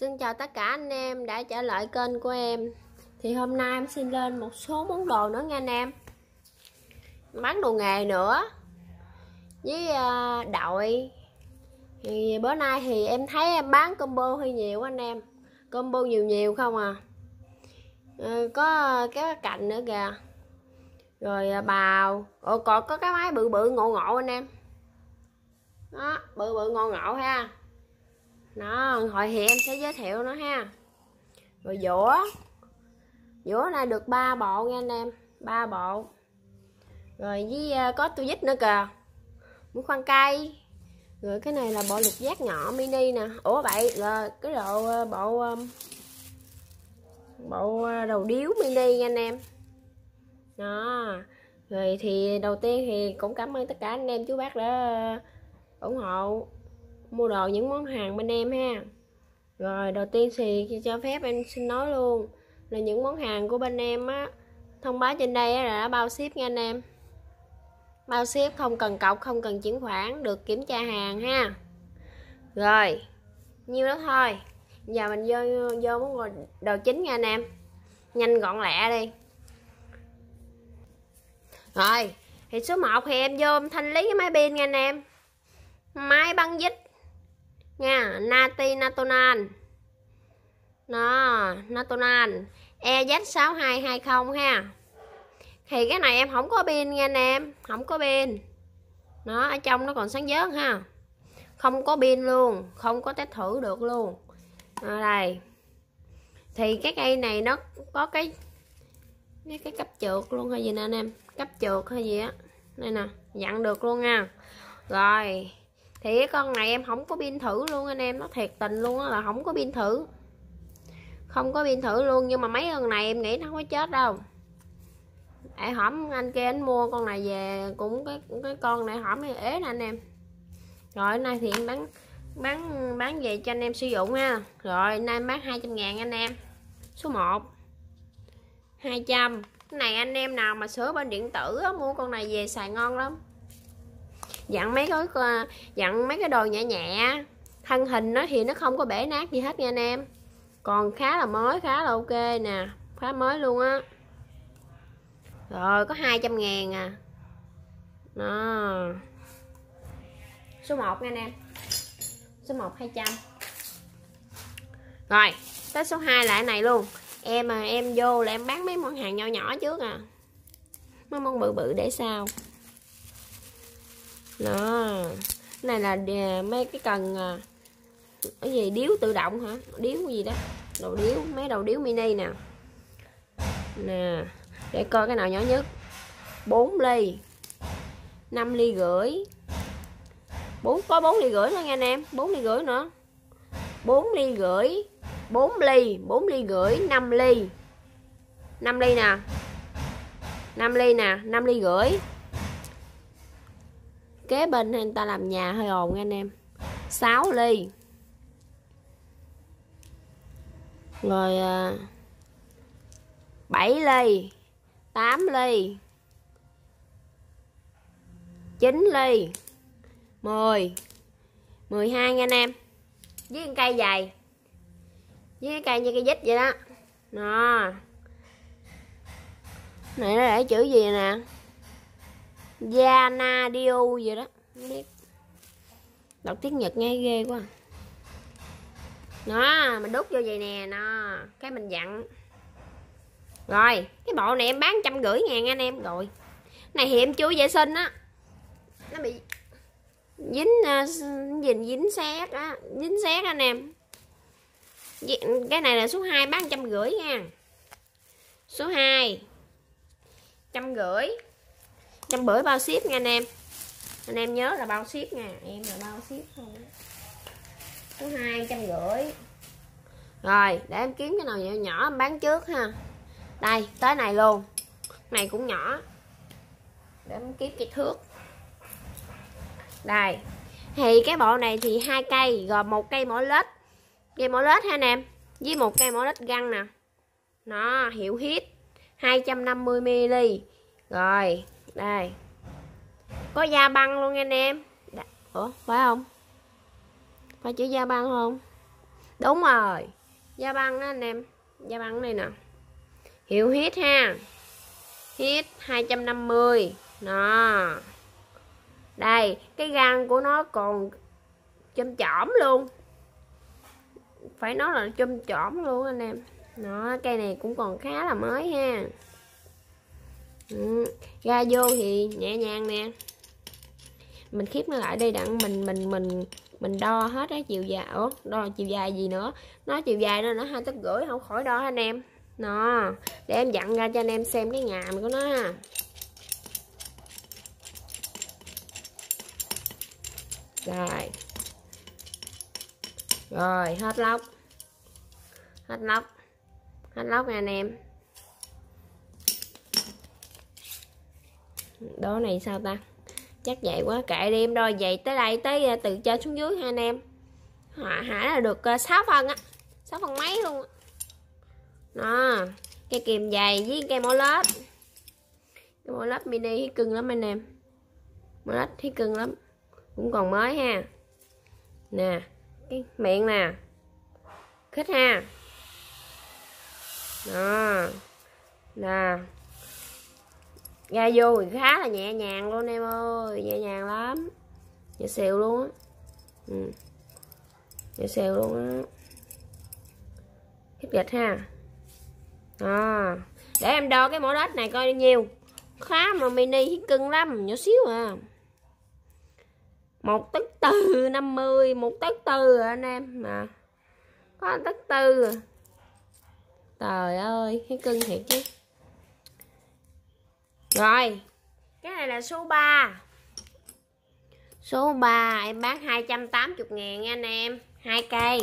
Xin chào tất cả anh em đã trở lại kênh của em. Thì hôm nay em xin lên một số món đồ nữa nha anh em. Bán đồ nghề nữa. Với à, đội. Thì bữa nay thì em thấy em bán combo hơi nhiều anh em. Combo nhiều nhiều không à. Ừ, có cái cạnh nữa kìa. Rồi à, bào. Ồ còn có cái máy bự bự ngộ ngộ anh em. Đó, bự bự ngộ ngộ ha nó, hồi thì em sẽ giới thiệu nó ha. Rồi dũa. Dũa này được ba bộ nha anh em ba bộ. Rồi với ờ, có tôi dít nữa kìa. Mũi khoan cây rồi cái này là bộ lục giác nhỏ mini nè. Ủa vậy là cái độ ờ, bộ bộ ờ, đầu điếu mini nha anh em. Đó. Rồi thì đầu tiên thì cũng cảm ơn tất cả anh em chú bác đã ủng hộ mua đồ những món hàng bên em ha. Rồi, đầu tiên thì cho phép em xin nói luôn là những món hàng của bên em á, thông báo trên đây là đã bao ship nha anh em. Bao ship không cần cọc, không cần chuyển khoản, được kiểm tra hàng ha. Rồi, nhiêu đó thôi. Giờ mình vô vô món đồ chính nha anh em. Nhanh gọn lẹ đi. Rồi, thì số 1 thì em vô em thanh lý cái máy pin nha anh em. Máy băng dít nha nati natonan. Nó natonan. EZ6220 ha. Thì cái này em không có pin nha anh em không có pin. Nó ở trong nó còn sáng dớt ha. Không có pin luôn không có test thử được luôn. À, đây. Thì cái cây này nó có cái cái cái cấp trượt luôn hay gì nè anh em? Cấp trượt hay gì á? Đây nè dặn được luôn nha. Rồi thì cái con này em không có pin thử luôn anh em nó thiệt tình luôn là không có pin thử. Không có pin thử luôn nhưng mà mấy con này em nghĩ nó không có chết đâu. Ai hỏng anh kia anh mua con này về cũng cái cái con này hỏng hay ế nè anh em. Rồi nay thì em bán bán bán về cho anh em sử dụng ha. Rồi nay bán 200 ngàn anh em. Số 1 200 cái này anh em nào mà sửa bên điện tử á, mua con này về xài ngon lắm dặn mấy cái ờ, dặn mấy cái đồ nhẹ nhẹ. Thân hình nó thì nó không có bể nát gì hết nha anh em. Còn khá là mới, khá là ok nè. Khá mới luôn á. Rồi, có 200 ngàn à. Đó. Số 1 nha anh em. Số 1 200 rồi, tới số 2 lại này luôn. Em à em vô là em bán mấy món hàng nhỏ nhỏ trước à. Mấy món bự bự để sao đó. Này là mấy cái cần à, cái gì, điếu tự động hả? Điếu gì đó. Đầu điếu, mấy đầu điếu mini nè. Nè, để coi cái nào nhỏ nhất. 4 ly. 5 ly rưỡi 4 có 4 ly rưỡi nữa nha anh em. 4 ly rưỡi nữa. 4 ly rưỡi 4 ly 4 ly rưỡi 5 ly. 5 ly nè. 5 ly nè 5 ly rưỡi kế bên anh ta làm nhà hơi ồn nha anh em. 6 ly. Rồi à, 7 ly. 8 ly. 9 ly. 10 12 nha anh em. Với con cây dày. Với cái cây như cây dít vậy đó. Đó. Này nó để chữ gì nè? Yanadio gì đó. Không biết. Đọc tiếng Nhật nghe ghê quá à. nó mình đút vô vậy nè nó cái mình dặn. Rồi cái bộ này em bán trăm rưỡi ngàn anh em. Rồi. Này thì em chưa vệ sinh á. Nó bị dính uh, dính dính xét á. Dính xét anh em. Cái này là số 2 bán trăm rưỡi nha. Số 2 trăm rưỡi trăm bưởi bao ship nha anh em. Anh em nhớ là bao ship nha. Em là bao ship thôi. Số hai trăm rưỡi. Rồi, để em kiếm cái nào nhỏ nhỏ em bán trước ha. Đây, tới này luôn. Này cũng nhỏ. Để em kiếm cái thước. Đây. Thì cái bộ này thì hai cây, gồm một cây mỗi lết. Cây mỗi lết ha anh em? Với một cây mỗi lết găng nè. Nó hiệu hit 250 ml rồi đây. Có da băng luôn anh em. Ủa, phải không? Phải chữ da băng không? Đúng rồi. Da băng á anh em. Da băng đây nè. Hiệu hit ha. Hit 250 nó đây, cái găng của nó còn chôm chỏm luôn. Phải nói là chôm chỏm luôn anh em. Nó cây này cũng còn khá là mới ha ừ. ra vô thì nhẹ nhàng nè. Mình khiếp nó lại đây đặng, mình mình mình mình đo hết cái chiều dài. Ủa, đo chiều dài gì nữa? Nó chiều dài nó nó hai tấc rưỡi, không khỏi đo anh em. Nó để em dặn ra cho anh em xem cái ngàm của nó ha. Rồi. Rồi, hết lóc. Hết lóc. Hết lóc nha anh em. Đó này sao ta? Chắc vậy quá, kệ đi em đo vậy tới đây, tới ờ, từ trên xuống dưới hai anh em. Hả hả là được ờ, 6 phần phân á. 6 phân mấy luôn đó cây kìm dày với cây mỏ lớp cái mỏ lớp mini thấy cưng lắm anh em. Mỏ lớp thấy cưng lắm. Cũng còn mới ha. Nè, cái miệng nè. Khích ha. Đó. Nè ra vô thì khá là nhẹ nhàng luôn em ơi nhẹ nhàng lắm. Nhẹ xèo luôn á. Ừ. nhẹ xèo luôn á. Hít gạch ha. À, để em đo cái mỏ đất này coi nhiêu khá mà mini hít cưng lắm nhỏ xíu à. Một tấc tư năm mươi một tấc tư à anh em. Mà có tấc tư à. trời ơi cái cưng thiệt chứ rồi. Cái này là số 3 số 3 em bán 280 ngàn nha anh em. Hai cây.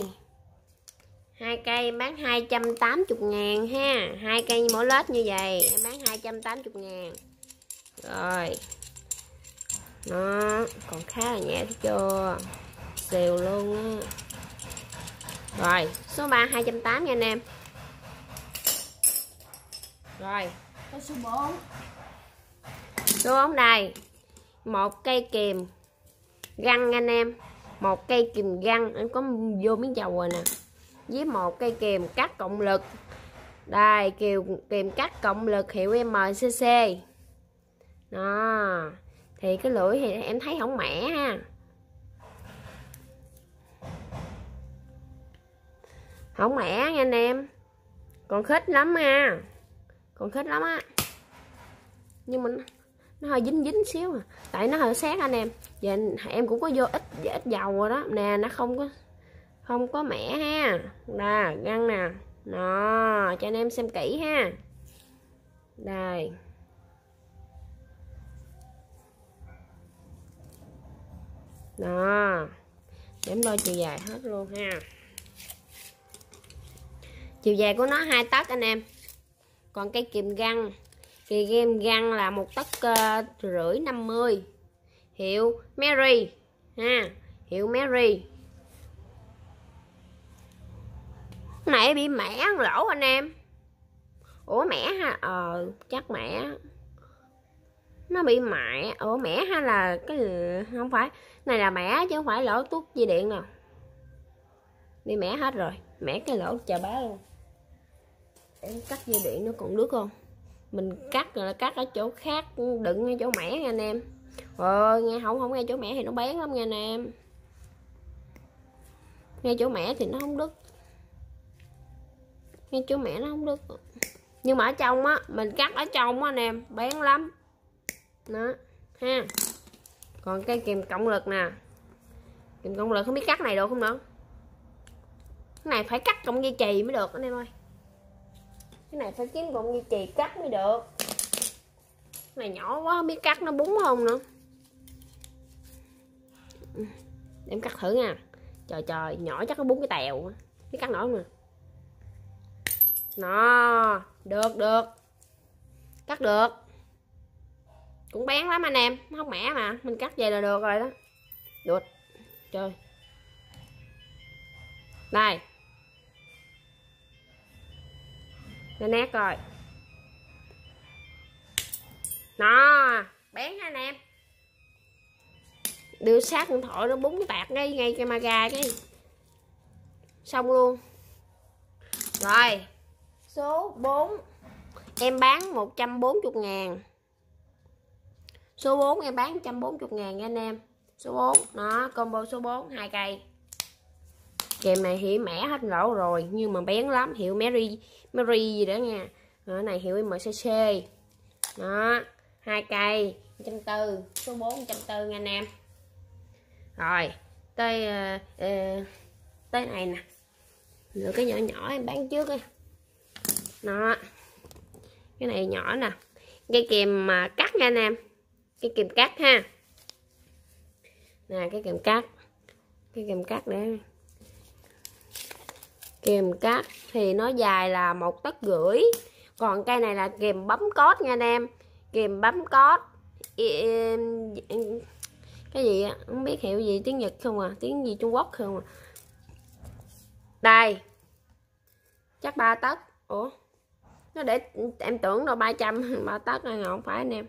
Hai cây em bán 280 ngàn ha. Hai cây mỗi lết như vậy em bán 280 ngàn. Rồi. Nó còn khá là nhẹ thấy chưa? Xìu luôn á. Rồi số 3 280 nha anh em. Rồi. Số 4 đúng không đây. Một cây kìm găng anh em. Một cây kìm găng. Em có vô miếng dầu rồi nè. Với một cây kìm cắt cộng lực. Đây kiều kìm cắt cộng lực hiệu MCC đó. Thì cái lưỡi thì em thấy không mẻ ha. Không mẻ nha anh em. Còn khít lắm ha. Còn khít lắm á. Nhưng mà nó hơi dính dính xíu à. Tại nó hơi xét anh em. Giờ em cũng có vô ít ít dầu rồi đó. Nè, nó không có không có mẻ ha. Nè, găng nè. Nó cho anh em xem kỹ ha. Đây. Đó. Đếm đo chiều dài hết luôn ha. Chiều dài của nó hai tấc anh em. Còn cây kìm găng thì game găng là một tấc uh, rưỡi 50 hiệu Mary. Ha hiệu Mary. Nãy bị mẻ lỗ anh em. Ủa mẻ ha? Ờ chắc mẻ. Nó bị mẹ ủa mẻ hay là cái không phải. Này là mẻ chứ không phải lỗ tút dây điện nào bị mẻ hết rồi. Mẻ cái lỗ chà bá luôn. Em cắt dây điện nó còn nước không? Mình cắt rồi cắt ở chỗ khác, đựng ngay chỗ mẻ nha anh em. Rồi nghe không không ngay chỗ mẻ thì nó bén lắm nha anh em. Ngay chỗ mẻ thì nó không đứt. Ngay chỗ mẻ nó không đứt. Nhưng mà ở trong á, mình cắt ở trong á anh em, bén lắm. Đó, ha. Còn cái kìm cộng lực nè. Kìm cộng lực không biết cắt này được không nữa? Cái này phải cắt cộng dây chì mới được, anh em ơi cái này phải kiếm bụng như chì cắt mới được. Cái này nhỏ quá, không biết cắt nó búng không nữa. Em cắt thử nha. Trời trời, nhỏ chắc nó búng cái tèo biết cắt nổi không nè? Nó được được. Cắt được. Cũng bén lắm anh em không mẻ mà. Mình cắt vậy là được rồi đó. Được. Trời đây. Nó nét rồi nó bén ha anh em đưa sát điện thoại nó búng tạt ngay ngay cái maga cái. Xong luôn. Rồi. Số 4 em bán 140 ngàn. Số 4 em bán 140 ngàn nha anh em. Số 4 nó combo số 4 hai cây kèm này thì mẻ hết lỗ rồi nhưng mà bén lắm hiệu Mary Mary gì đó nha. Ở này hiệu MCC đó hai cây trăm tư số 4 trăm tư nha anh em. Rồi tới uh, uh, tới này nè. Lựa cái nhỏ nhỏ em bán trước đi. Đó cái này nhỏ nè. Cái kèm mà cắt nha anh em cái kèm cắt ha. Nè cái kèm cắt cái kèm cắt để kèm cắt thì nó dài là một tấc rưỡi. Còn cây này là kèm bấm cốt nha anh em. Kèm bấm cốt. Cái gì á? Không biết hiểu gì tiếng nhật không à? Tiếng gì trung quốc không à? Đây. Chắc ba tấc. Ủa? Nó để, em tưởng đâu ba trăm, ba tấc này không phải anh em.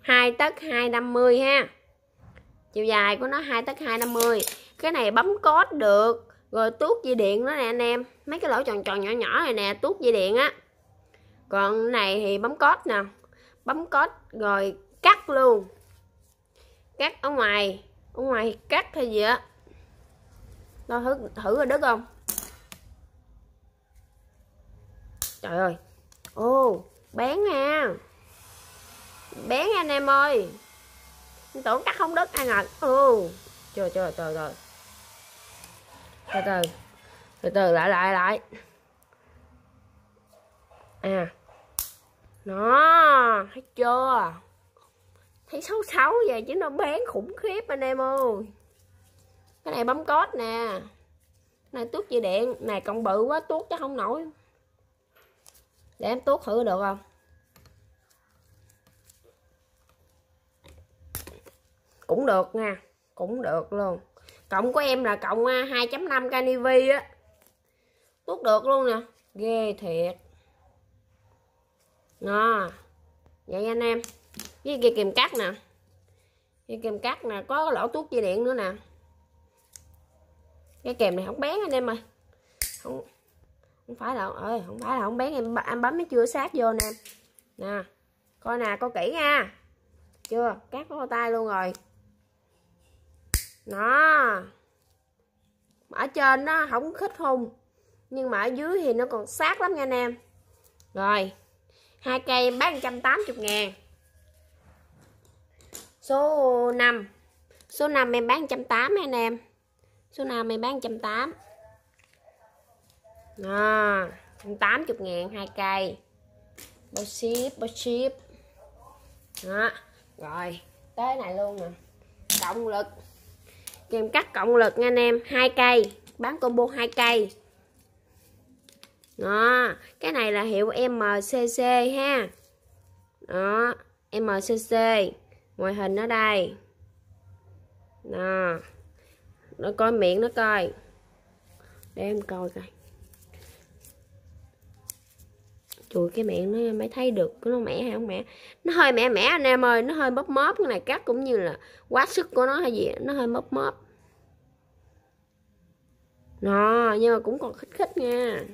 Hai tấc hai năm mươi ha. Chiều dài của nó hai tấc hai năm mươi. Cái này bấm cốt được rồi tuốt dây điện đó nè anh em. Mấy cái lỗ tròn tròn nhỏ nhỏ này nè, tuốt dây điện á. Còn này thì bấm cốt nè. Bấm cốt rồi cắt luôn. Cắt ở ngoài. Ở ngoài cắt hay gì á. Lo thử thử rồi đứt không? Trời ơi. Ô bén nha. Bén anh em ơi. Tưởng cắt không đứt, ai ngờ. Ô, trời trời trời trời từ từ từ từ, lại lại lại. À. Nó thấy chưa? Thấy xấu xấu vậy chứ nó bán khủng khiếp anh em ơi. Cái này bấm cốt nè. Này tuốt dây điện. Này còn bự quá tuốt chắc không nổi. Để em tuốt thử được không? Cũng được nha, cũng được luôn cộng của em là cộng 2.5 canivi á. Tuốt được luôn nè. Ghê thiệt. Nó vậy anh em. Với kia kìm cắt nè. Cái kìm cắt nè, có lỗ tuốt dây điện nữa nè. Cái kèm này không bén anh em ơi. Không không phải là, ơi, không phải là không bén. Em em bấm nó chưa sát vô nè nè. Coi nè, coi kỹ nha. Chưa? Cắt có tay luôn rồi nó ở trên nó không khích hung nhưng mà ở dưới thì nó còn sát lắm nha anh em. Rồi hai cây em bán 180 ngàn. Số 5 số 5 em bán 180 anh em. Số 5 em bán 180 à, 180 ngàn hai cây. Bao ship bao ship đó rồi tới này luôn nè. Động lực kèm cắt cộng lực nha anh em. Hai cây. Bán combo hai cây. Đó. Cái này là hiệu MCC ha. Đó. MCC ngoại hình ở đây. Đó. Nó coi miệng nó coi. Để em coi coi. Chùi cái miệng nó mới thấy được nó mẻ hay không mẻ. Nó hơi mẻ mẻ anh em ơi, nó hơi bóp móp cái này, cắt cũng như là quá sức của nó hay gì nó hơi bóp móp nó, nhưng mà cũng còn khích khích nha.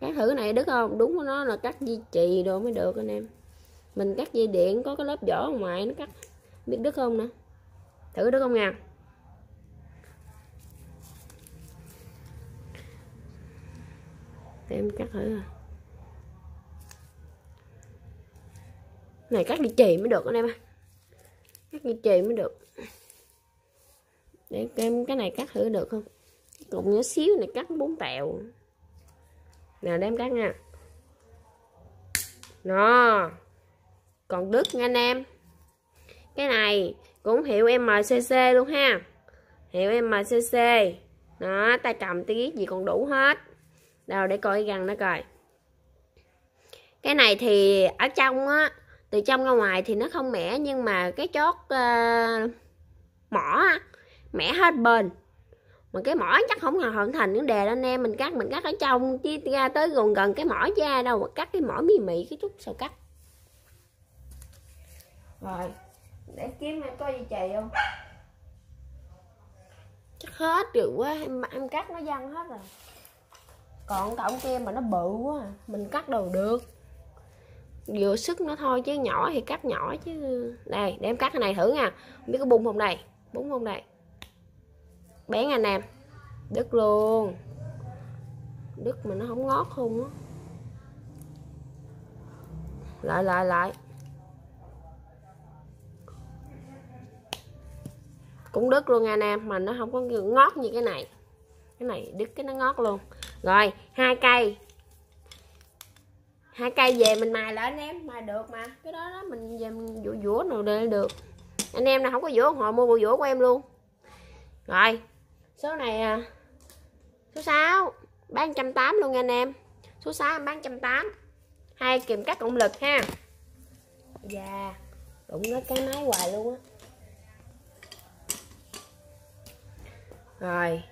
Cắt thử này đứt không? Đúng của nó là cắt di trì đồ mới được anh em. Mình cắt dây điện, có cái lớp vỏ ở ngoài nó cắt. Biết đứt không nè? Thử đứt không nha? Để em cắt thử rồi. Này, cắt đi chì mới được anh em ạ cắt đi chì mới được. Để em cái này cắt thử được không? Cục nhỏ xíu này cắt bốn tẹo. Nè đem cắt nha. Nó còn đứt nha anh em. Cái này cũng hiệu MCC luôn ha. Hiệu MCC đó tay cầm tí ghét gì còn đủ hết. Đâu, để coi cái găng nó coi. Cái này thì ở trong á từ trong ra ngoài thì nó không mẻ nhưng mà cái chót uh, mỏ mẻ hết bên mà cái mỏ chắc không hoàn thành vấn đề đó anh em mình cắt mình cắt ở trong chứ ra tới gần gần cái mỏ da đâu mà cắt cái mỏ mì mị cái chút sao cắt. Rồi để kiếm em có gì chì không? Chắc hết rồi quá em, em cắt nó văng hết rồi. Còn cọng kia mà nó bự quá à. mình cắt đâu được vừa sức nó thôi chứ nhỏ thì cắt nhỏ chứ. Đây, để em cắt cái này thử nha. Không biết có bung không đây? Bung không đây? Bén anh em. Đứt luôn. Đứt mà nó không ngót không á. Lại lại lại. Cũng đứt luôn nha anh em, mà nó không có ngót như cái này. Cái này đứt cái nó ngót luôn. Rồi, hai cây hai cây về mình mài lại anh em, mài được mà. Cái đó đó, mình về mình vũa vũa nào để được. Anh em nào không có vũa họ mua bộ vũa của em luôn. Rồi, số này à, số 6 bán trăm tám luôn nha anh em. Số 6 em bán trăm tám. Hai kìm cắt cộng lực ha. Dạ đụng nó cái máy hoài luôn á. Rồi,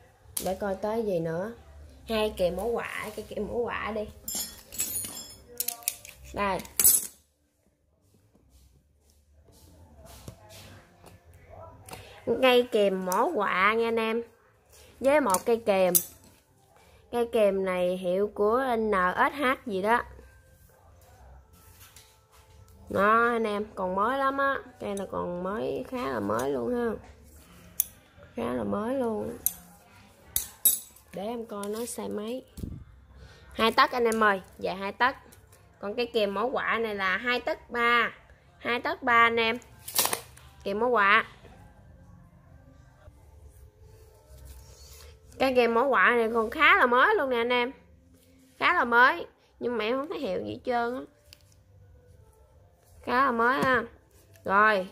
để coi tới gì nữa. Hai kìm mẫu quả, cái kìm mẫu quả đi đây cây kìm mỏ quạ nha anh em. Với một cây kìm cây kìm này hiệu của NSH gì đó. Nó anh em, còn mới lắm á. Cây này còn mới, khá là mới luôn ha. Khá là mới luôn. Để em coi nó xài mấy. Hai tấc anh em ơi. Dạ hai tấc còn cái kèm mẫu quả này là hai tấc ba. Hai tấc ba anh em. Kèm mẫu quả. Cái kèm mẫu quả này còn khá là mới luôn nè anh em. Khá là mới. Nhưng mà em không thấy hiệu gì hết trơn á. Khá là mới ha. Rồi.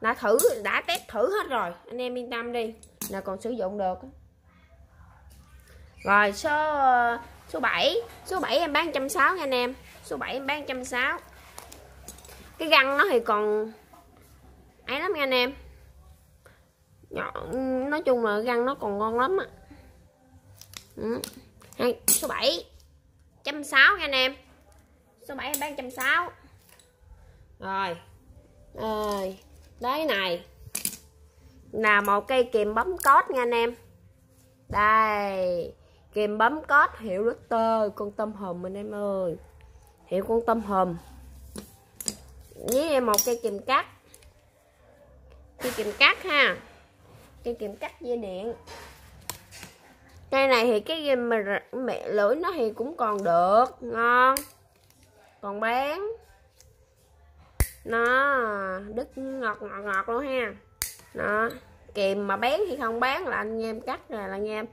Đã thử, đã test thử hết rồi. Anh em yên tâm đi. Là còn sử dụng được rồi, số số 7 số 7 em bán 160 nha anh em số 7 em bán 160 cái găng nó thì còn ấy lắm nha anh em. Nhỏ, nói chung là găng nó còn ngon lắm á. Ừ. số 7 160 nha anh em. Số 7 em bán 160 rồi. Rồi đấy này. Là một cây kìm bấm cốt nha anh em. Đây, kìm bấm cốt hiệu Richter, con tôm hùm anh em ơi hiệu con tôm hùm. Với em một cây kìm cắt. Cây kìm cắt ha. Cây kìm cắt dây điện. Cây này thì cái mà mẹ lưỡi nó thì cũng còn được. Ngon. Còn bán. Nó đứt ngọt ngọt ngọt luôn ha. Nó kìm mà bén thì không bán là anh em cắt là, là anh em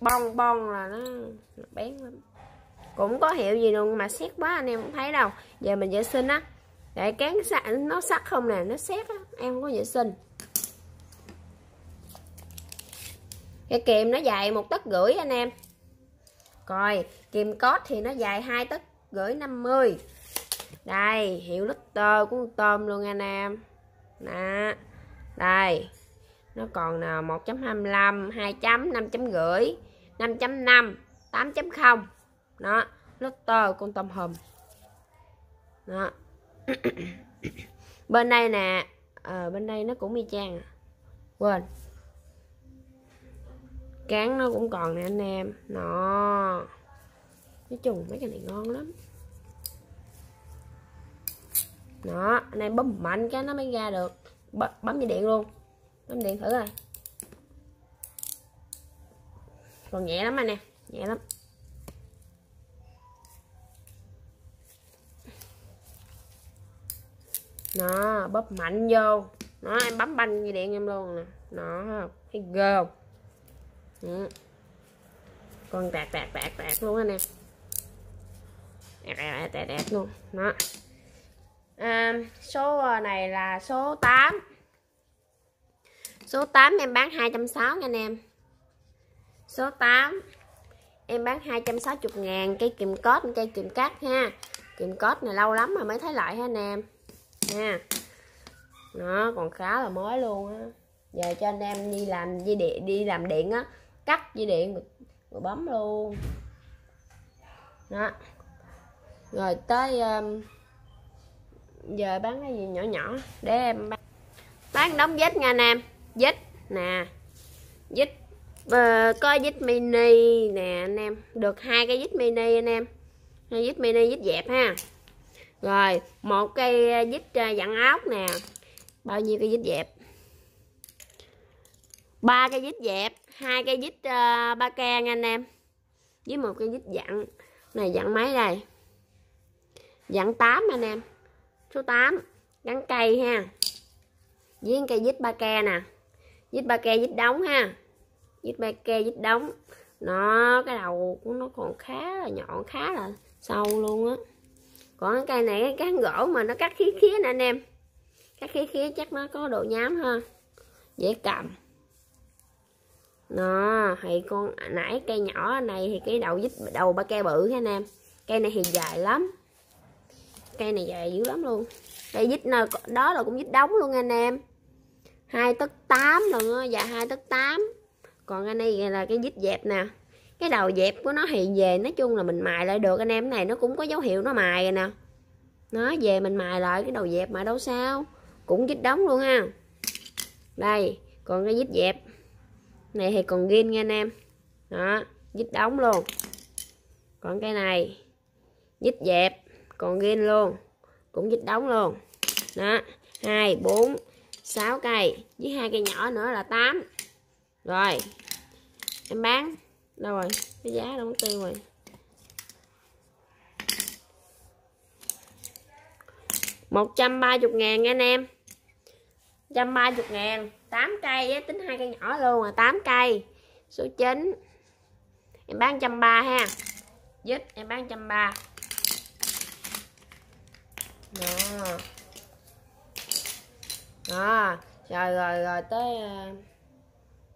bong bong là nó, nó bén lắm cũng có hiệu gì luôn, mà xét quá anh em không thấy đâu. Giờ mình vệ sinh á. Để cán nó sắc không nè, nó xét á. Em không có vệ sinh. Cái kìm nó dài một tấc rưỡi anh em. Coi kìm cốt thì nó dài hai tấc rưỡi 50 đây, hiệu liter của tôm luôn anh em. Nè, đây. Nó còn là 1.25 2 chấm 5 chấm rưỡi 5.5 8.0 đó liter con tôm hùm. Đó. Bên đây nè à, bên đây nó cũng y chang à. quên. Cán nó cũng còn nè anh em. Nó nói chung mấy cái này ngon lắm. Đó anh em bấm mạnh cái nó mới ra được. B bấm dây điện luôn. Bấm điện thử rồi còn nhẹ lắm anh em nhẹ lắm. Nó bóp mạnh vô. Nó em bấm banh dây điện em luôn nè. Nó thấy ghê không? Ừ. con tạt tạt tạt tạt luôn anh em tạt tạt tạt tạt luôn. Nó à, số à, này là số 8 số 8 em bán 260 nha anh em. Số 8 em bán 260 ngàn. Cây kìm cốt cây kìm cắt ha. Kìm cốt này lâu lắm mà mới thấy lại ha anh em nha. Nó còn khá là mới luôn á. Giờ cho anh em đi làm dây điện đi làm điện á cắt dây điện rồi, rồi bấm luôn. Đó. Rồi tới um, giờ bán cái gì nhỏ nhỏ để em bán, bán đóng vết nha anh em. Vết nè. Dít uh, ờ, có dít mini nè anh em. Được hai cái dít mini anh em. Hai dít mini dít dẹp ha rồi một cây à, dít dặn à, ốc nè. Bao nhiêu cây dít dẹp? Ba cây dít dẹp hai cây dít uh, à, ba can anh em. Với một cây dít dặn này dặn mấy đây? Dặn 8 anh em. Số 8 gắn cây ha. Với cây dít ba ke nè. Dít ba ke dít đóng ha. Dít ba ke dít đóng. Nó cái đầu của nó còn khá là nhọn khá là sâu luôn á còn cái cây này, cái cán gỗ mà nó cắt khí khía nè anh em. Cắt khí khía chắc nó có độ nhám ha. Dễ cầm. Nó, thì con, nãy cây nhỏ này thì cái đầu dít, đầu ba cây bự ha anh em. Cây này thì dài lắm. Cây này dài dữ lắm luôn. Cây dít nào đó là cũng dít đóng luôn anh em. Hai tấc tám luôn á dài hai tấc tám. Còn cái này là cái dít dẹp nè cái đầu dẹp của nó hiện về, nói chung là mình mài lại được, anh em này nó cũng có dấu hiệu nó mài rồi nè. Nó về mình mài lại, cái đầu dẹp mà đâu sao. Cũng dít đóng luôn ha. Đây, còn cái dít dẹp. Này thì còn ghim nha anh em. Đó dít đóng luôn. Còn cái này dít dẹp, còn ghim luôn. Cũng dít đóng luôn. Đó, hai, bốn, sáu cây. Với hai cây nhỏ nữa là 8 rồi, em bán đâu rồi? Cái giá đâu mất tiêu rồi. một trăm ba chục ngàn nha anh em. trăm ba chục ngàn tám cây á, tính hai cây nhỏ luôn à tám cây. Số 9 em bán trăm ba ha. Giúp em bán trăm ba. Đó. Đó rồi rồi rồi tới ờ,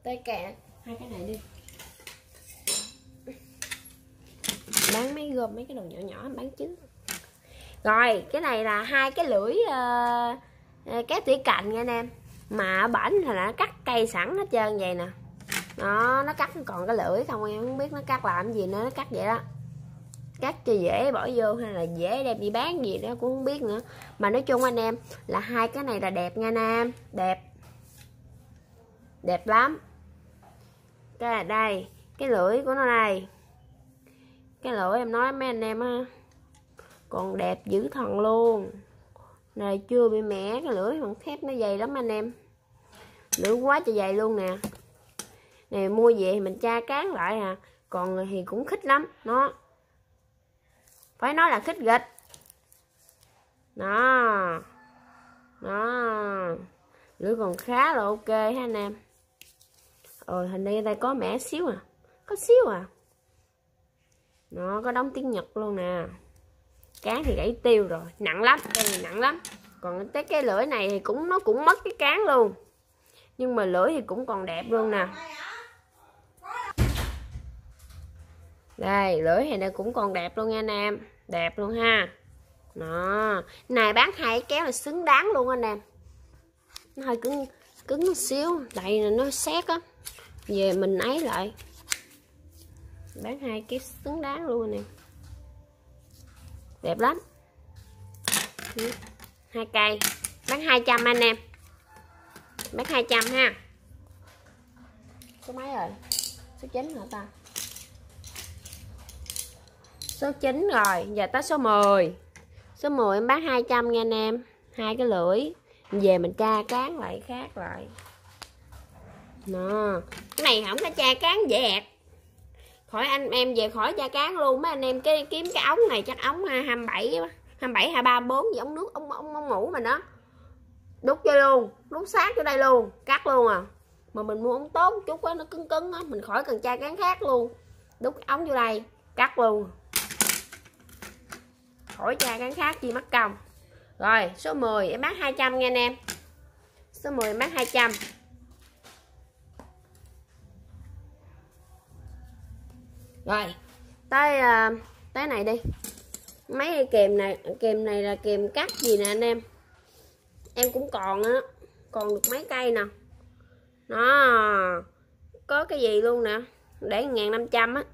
tới kẹ hai cái này đi. Bán mấy gom mấy cái đồ nhỏ nhỏ bán chín. Rồi cái này là hai cái lưỡi uh, cái tỉa cạnh nha anh em. Mà bển là nó cắt cây sẵn hết trơn vậy nè. Nó nó cắt còn cái lưỡi không em không biết nó cắt làm gì nữa nó cắt vậy đó. Cắt cho dễ bỏ vô hay là dễ đem đi bán gì đó cũng không biết nữa. Mà nói chung anh em là hai cái này là đẹp nha nam đẹp. Đẹp lắm. Cái này đây cái lưỡi của nó đây cái lỗi em nói mấy anh em ha còn đẹp dữ thần luôn. Này, chưa bị mẻ, cái lưỡi bằng thép nó dày lắm anh em. Lưỡi quá trời dày luôn nè. Này, mua về thì mình tra cán lại à. Còn thì cũng khích lắm, nó. Phải nói là khích gịch đó. Đó. Lưỡi còn khá là ok ha anh em. Rồi hình như đây có mẻ xíu à. Có xíu à nó có đóng tiếng nhật luôn nè. Cá thì gãy tiêu rồi. Nặng lắm cái này nặng lắm. Còn tới cái lưỡi này thì cũng, nó cũng mất cái cán luôn. Nhưng mà lưỡi thì cũng còn đẹp luôn nè. Đây, lưỡi thì nó cũng còn đẹp luôn nha anh em. Đẹp luôn ha. Nó này, bán hai kéo là xứng đáng luôn anh em. Nó hơi cứng cứng một xíu. Tại là nó xét á. Về mình ấy lại bán hai cái xứng đáng luôn nè đẹp lắm. Ừ, hai cây. Bán 200 anh em. Bán 200 ha. Số mấy rồi? Số 9 hả ta? Số 9 rồi, giờ tới số 10 số 10 em bán 200 nha anh em. Hai cái lưỡi. Về mình tra cán lại khác lại. Nó cái này không có tra cán dễ ẹt khỏi anh em về khỏi cha cán luôn mấy anh em cái kiếm cái ống này chắc ống 27 27 234 gì ống nước ống ống, ống ngủ mà đó đút vô luôn đút sát vô đây luôn cắt luôn à. Mà mình mua ống tốt chút quá nó cứng cứng á mình khỏi cần cha cán khác luôn. Đút ống vô đây cắt luôn. Khỏi cha cán khác chi mất công. Rồi số 10 em bán 200 nha anh em. Số 10 em bán 200 rồi tới uh, tới này đi. Mấy cái kèm này kèm này là kèm cắt gì nè anh em? Em cũng còn á còn được mấy cây nè. Nó có cái gì luôn nè để ngàn năm trăm á.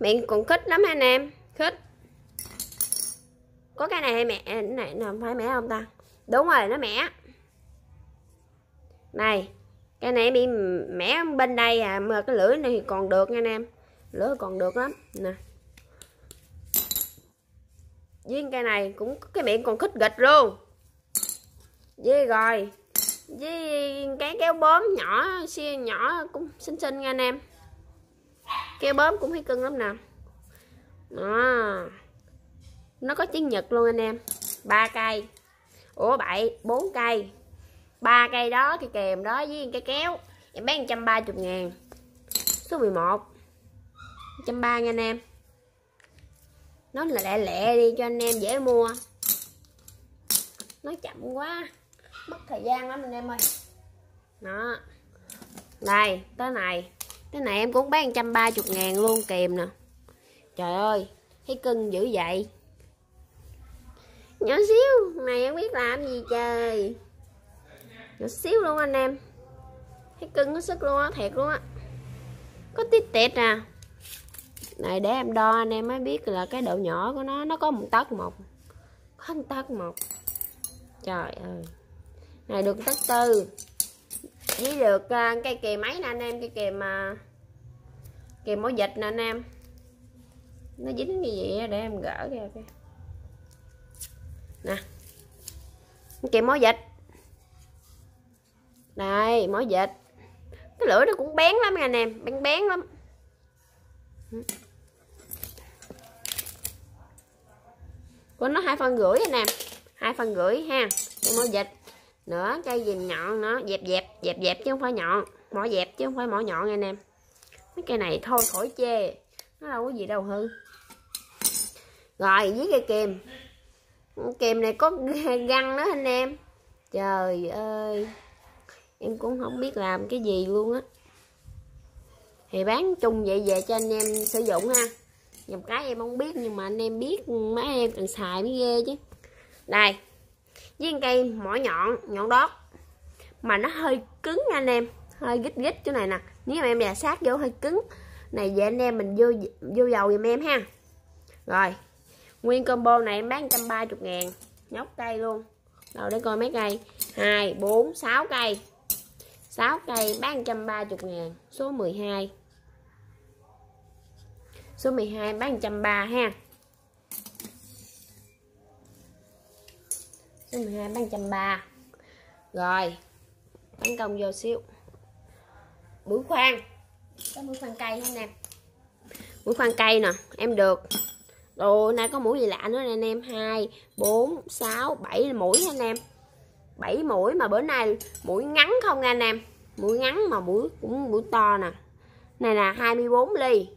Miệng còn khích lắm anh em khích. Có cái này hay mẹ này nè phải mẹ không ta? Đúng rồi nó mẹ. Này cái này bị mẻ bên đây à mà cái lưỡi này còn được nha anh em. Lưỡi còn được lắm. Nè. Với cây này cũng, cái miệng còn khích gịch luôn. Với rồi. Với cái kéo bóm nhỏ xia nhỏ cũng xinh xinh nha anh em. Kéo bóm cũng thấy cưng lắm nè. Đó. Nó có chiến nhật luôn anh em. Ba cây. Ủa, bảy, bốn cây ba cây đó cái kèm đó với cái kéo. Em bán 130 ngàn. Số 11 130 nha anh em. Nó là lẹ lẹ đi cho anh em dễ mua. Nó chậm quá. Mất thời gian lắm anh em ơi. Đó. Đây, tới này. Cái này em cũng bán 130 ngàn luôn, kèm nè. Trời ơi, thấy cưng dữ vậy. Nhỏ xíu, này em biết làm gì trời nhỏ xíu luôn anh em. Thấy cưng nó sức luôn á thiệt luôn á. Có tít tẹt à. Này để em đo anh em mới biết là cái độ nhỏ của nó nó có một tấc một. Có một tấc một. Trời ơi. Này được tấc tư. Với được uh, cây kìm máy nè anh em cây kìm mà uh, kìm mỏ dịch nè anh em. Nó dính như vậy? Để em gỡ ra cái. Nè. Kìm mỏ dịch đây mỏ dịch cái lưỡi nó cũng bén lắm nha anh em, bén bén lắm. Của nó hai phần rưỡi anh em, hai phần rưỡi ha. Cái mỏ dịch nữa cây gì nhọn nó dẹp dẹp dẹp dẹp chứ không phải nhọn. Mỏ dẹp chứ không phải mỏ nhọn nha anh em. Mấy cây này thôi, khỏi chê. Nó đâu có gì đâu hư. Rồi với cây kìm. Kìm này có găng đó anh em. Trời ơi em cũng không biết làm cái gì luôn á. Thì bán chung vậy về cho anh em sử dụng ha. Nhầm cái em không biết nhưng mà anh em biết, mấy em cần xài mới ghê chứ. Đây với cây mỏ nhọn nhọn đót mà nó hơi cứng nha anh em, hơi gít gít chỗ này nè. Nếu mà em đè sát vô hơi cứng, này về anh em mình vô vô dầu giùm em ha. Rồi, nguyên combo này em bán 130 ngàn, nhóc cây luôn. Đâu để coi mấy cây. 2 4 6 cây. 6 cây bán 130 ngàn, số 12 số 12 bán 130 ha. Số 12 bán 130 rồi, tấn công vô xíu. Mũi khoan. Có mũi khoan cây anh em mũi khoan cây nè, em được. Đồ, nay có mũi gì lạ nữa nè anh em? Hai, bốn, sáu, bảy mũi anh em. 7 mũi mà bữa nay mũi ngắn không nha anh em mũi ngắn mà mũi cũng mũi to nè. Này là 24 ly.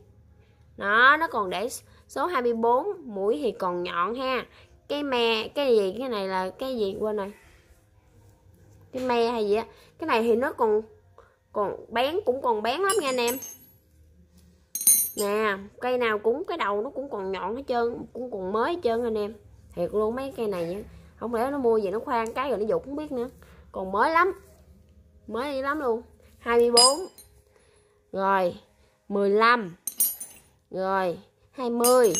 Đó, nó còn để số 24 mũi thì còn nhọn ha. Cái me, cái gì? Cái này là cái gì? Quên rồi. Cái me hay gì á? Cái này thì nó còn còn bén, cũng còn bén lắm nha anh em. Nè, cây nào cũng, cái đầu nó cũng còn nhọn hết trơn, cũng còn mới hết trơn anh em. Thiệt luôn mấy cây này nhá không lẽ nó mua gì nó khoan cái rồi nó dục, không biết nữa. Còn mới lắm mới lắm luôn. 24 rồi 15 rồi 20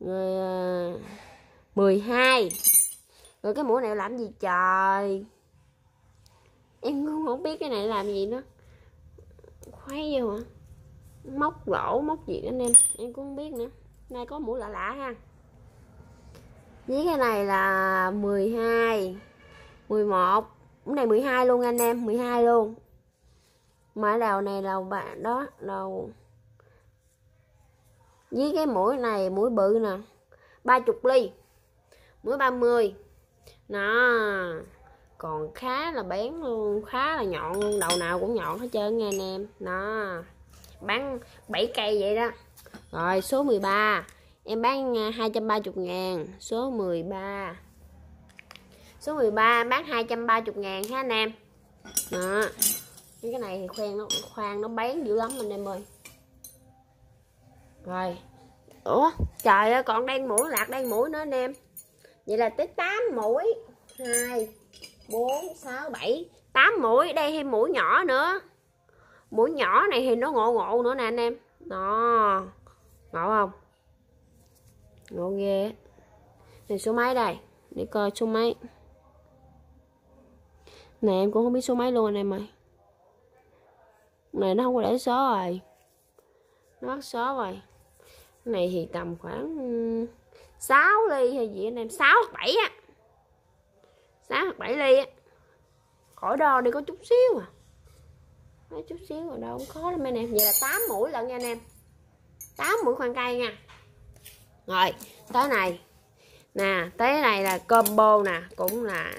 rồi ờ, uh, 12 rồi cái mũ này làm gì trời? Em cũng không biết cái này làm gì nữa. Khoái vô hả? Móc lỗ móc gì anh em. Em cũng không biết nữa. Nay có mũ lạ lạ ha. Với cái này là 12 11 cái này 12 luôn anh em 12 luôn. Mã đầu này là bạn đó đầu với cái mũi này, mũi bự nè 30 ly, mũi 30 nó còn khá là bén luôn, khá là nhọn luôn, đầu nào cũng nhọn hết trơn nha anh em. Nó bán 7 cây vậy đó. Rồi, số 13 em bán à, 230 ngàn, số 13 số 13 bán 230 ngàn ha anh em. Đó. Những cái này thì khoan nó khoan nó bán dữ lắm anh em ơi. Rồi. Ủa, trời ơi, còn đang mũi, lạc đang mũi nữa anh em. Vậy là tới 8 mũi. 2 4 6 7 8 mũi, đây thêm mũi nhỏ nữa. Mũi nhỏ này thì nó ngộ ngộ nữa nè anh em. Đó. Ngộ không? Ngộ ghê. Này, số mấy đây. Để coi số mấy nè, em cũng không biết số mấy luôn anh em ơi. Này, nó không có để số rồi. Nó bắt số rồi. Này thì tầm khoảng ừ, 6 ly hay gì anh em? 6 hoặc 7 á. 6 hoặc 7 ly á. Khỏi đo đi, có chút xíu à. Có chút xíu rồi đâu, không khó lắm anh em. Vậy là 8 mũi lận nha anh em. 8 mũi khoan cây nha. Rồi, tới này nè, tới này là combo nè, cũng là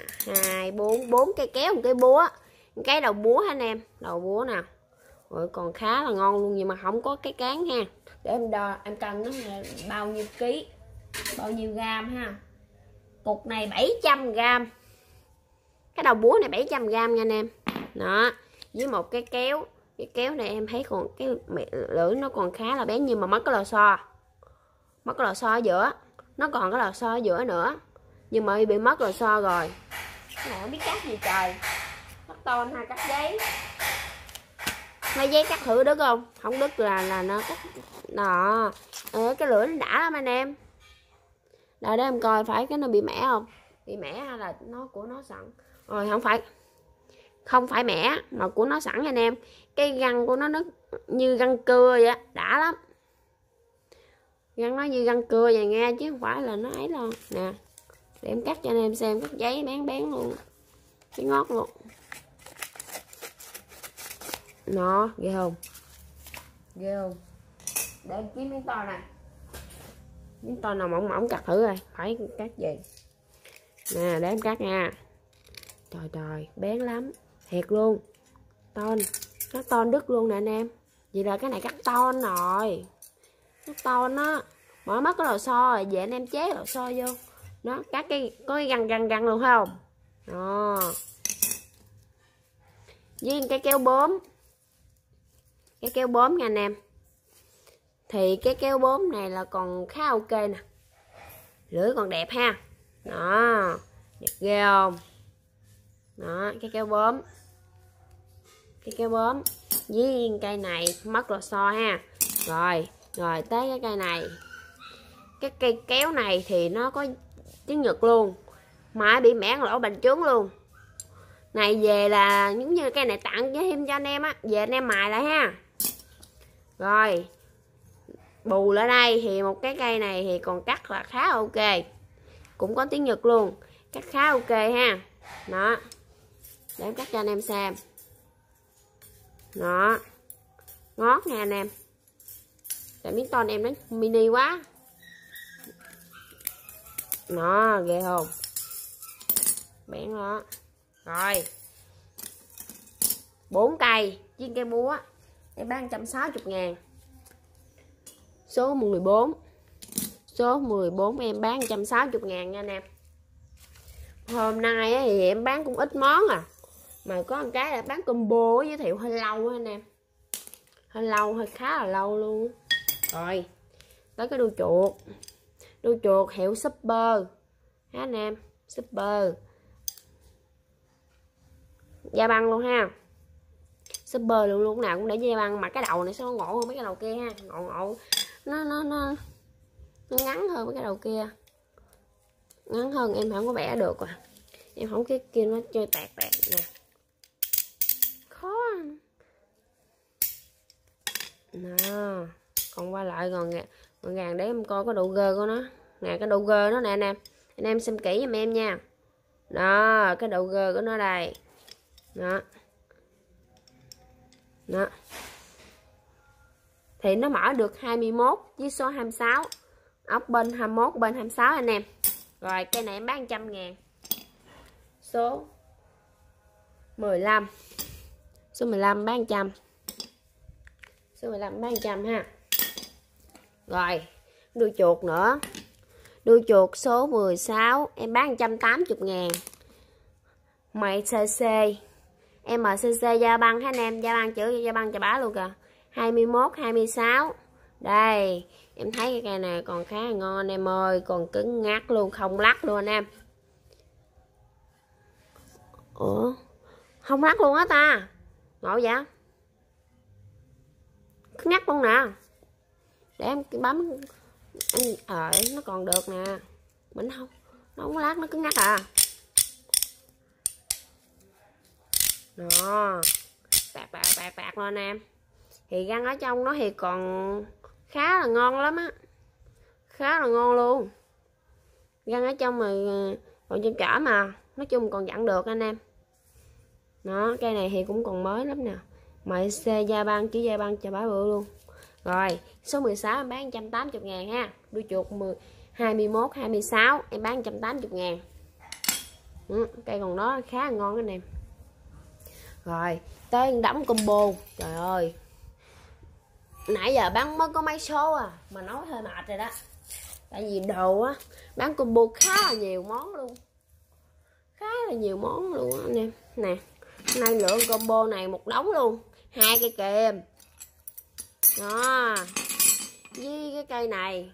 hai, bốn bốn cây kéo, một cái búa. Một cái đầu búa anh em? Đầu búa nè. Rồi còn khá là ngon luôn, nhưng mà không có cái cán ha. Để em đo, em cân nó là bao nhiêu ký, bao nhiêu gam ha. Cục này 700 gram cái đầu búa này 700 gram nha anh em. Đó, với một cái kéo. Cái kéo này em thấy còn, cái lưỡi nó còn khá là bé, nhưng mà mất cái lò xo. Mất cái lò xo ở giữa nó còn cái lò xo ở giữa nữa. Nhưng mà bị mất lò xo rồi. Này không biết cắt gì trời. Cắt tôn hay cắt giấy. Mấy giấy cắt thử đứt không? Không đứt là là nó cắt đó. Ờ, cái lưỡi nó đã lắm anh em. Đợi đó em coi phải cái nó bị mẻ không? Bị mẻ hay là nó của nó sẵn? Rồi không phải. Không phải mẻ mà của nó sẵn anh em. Cái găng của nó nó như găng cưa vậy đã lắm găng nó như găng cưa vậy nghe chứ không phải là nó ấy đâu. Nè, để em cắt cho anh em xem, cắt giấy bán bán luôn. Cái ngót luôn. Nó ghê không? Ghê không? Để em kiếm miếng to này miếng to nào mỏng mỏng cắt thử rồi phải cắt gì? Nè, để em cắt nha. Trời trời bén lắm. Thiệt luôn. Ton, nó ton đứt luôn nè anh em. Vậy là cái này cắt ton rồi cắt to nó mở mất cái lò xo rồi về anh em chế lò xo vô. Nó cắt cái, có cái găng găng găng luôn không? Đó. Với cái kéo bốm. Cái kéo bốm nha anh em. Thì cái kéo bốm này là còn khá ok nè. Lưỡi còn đẹp ha. Đó. Đẹp ghê không? Đó, cái kéo bốm. Cái kéo bốm. Với cây này mất lò xo ha. Rồi rồi tới cái cây này. Cái cây kéo này thì nó có tiếng nhật luôn. Mà bị mẻ lỗ bành trướng luôn. Này, về là giống như cây này tặng cho thêm cho anh em á. Về anh em mài lại ha. Rồi, bù lại đây thì một cái cây này thì còn cắt là khá ok. Cũng có tiếng nhật luôn. Cắt khá ok ha. Đó. Để em cắt cho anh em xem. Đó. Ngót nha anh em tại miếng to em nó mini quá. Nó ghê không? Bén đó rồi. Bốn cây. Chiên cây búa. Em bán 160 ngàn. Số 14 số 14 em bán 160 ngàn nha anh em. Hôm nay thì em bán cũng ít món à. Mà có một cái là bán combo giới thiệu hơi lâu anh em. Hơi lâu, hơi khá là lâu luôn rồi, tới cái đuôi chuột. Đuôi chuột hiệu super. Ha anh em? Super. Da băng luôn ha. Super luôn, lúc nào cũng để da băng. Mà cái đầu này sao ngộ hơn mấy cái đầu kia ha? Ngộ ngộ. Nó nó nó nó ngắn hơn mấy cái đầu kia. Ngắn hơn, em không có vẽ được à. Em không cái kia nó chơi tẹt tạt nè. Khó nè còn qua lại còn gọn gàng để em coi cái độ gơ của nó. Nè, cái độ gơ nó nè anh em. Anh em xem kỹ giùm em nha. Đó, cái độ gơ của nó đây. Đó. Đó. Thì nó mở được 21 với số 26 ốc bên 21 bên 26 anh em. Rồi cây này em bán 100 ngàn. Số 15 số 15 bán 100 số 15 bán 100 ha rồi, đuôi chuột nữa. Đuôi chuột số 16 em bán 180 ngàn. Mày cc MCC gia băng ha anh em gia băng chữ gia băng cho bá luôn kìa. 21 26 đây, em thấy cái cây này còn khá là ngon anh em ơi, còn cứng ngắt luôn, không lắc luôn anh em. Ủa, không lắc luôn á ta. Ngộ vậy? Cứng ngắt luôn nè để em bấm anh ờ nó còn được nè. Mình không, nó không lát, nó cứ ngắt à. Nó tạt tạt tạt tạt luôn em. Thì răng ở trong nó thì còn khá là ngon lắm á. Khá là ngon luôn. Răng ở trong mà ờ, còn trong chả mà. Nói chung còn dặn được anh em. Nó cây này thì cũng còn mới lắm nè. Mày xe gia ban chỉ gia ban cho bá bự luôn rồi số 16 em bán 180 ngàn ha. Đuôi chuột 10, 21 26 em bán 180 ngàn. Ừ, cây còn đó khá là ngon anh em rồi tới đóng combo. Trời ơi. Nãy giờ bán mới có mấy số à mà nói hơi mệt rồi đó. Tại vì đồ á bán combo khá là nhiều món luôn. Khá là nhiều món luôn anh em. Nè nay lượng combo này một đống luôn. Hai cây kèm đó. Với cái cây này.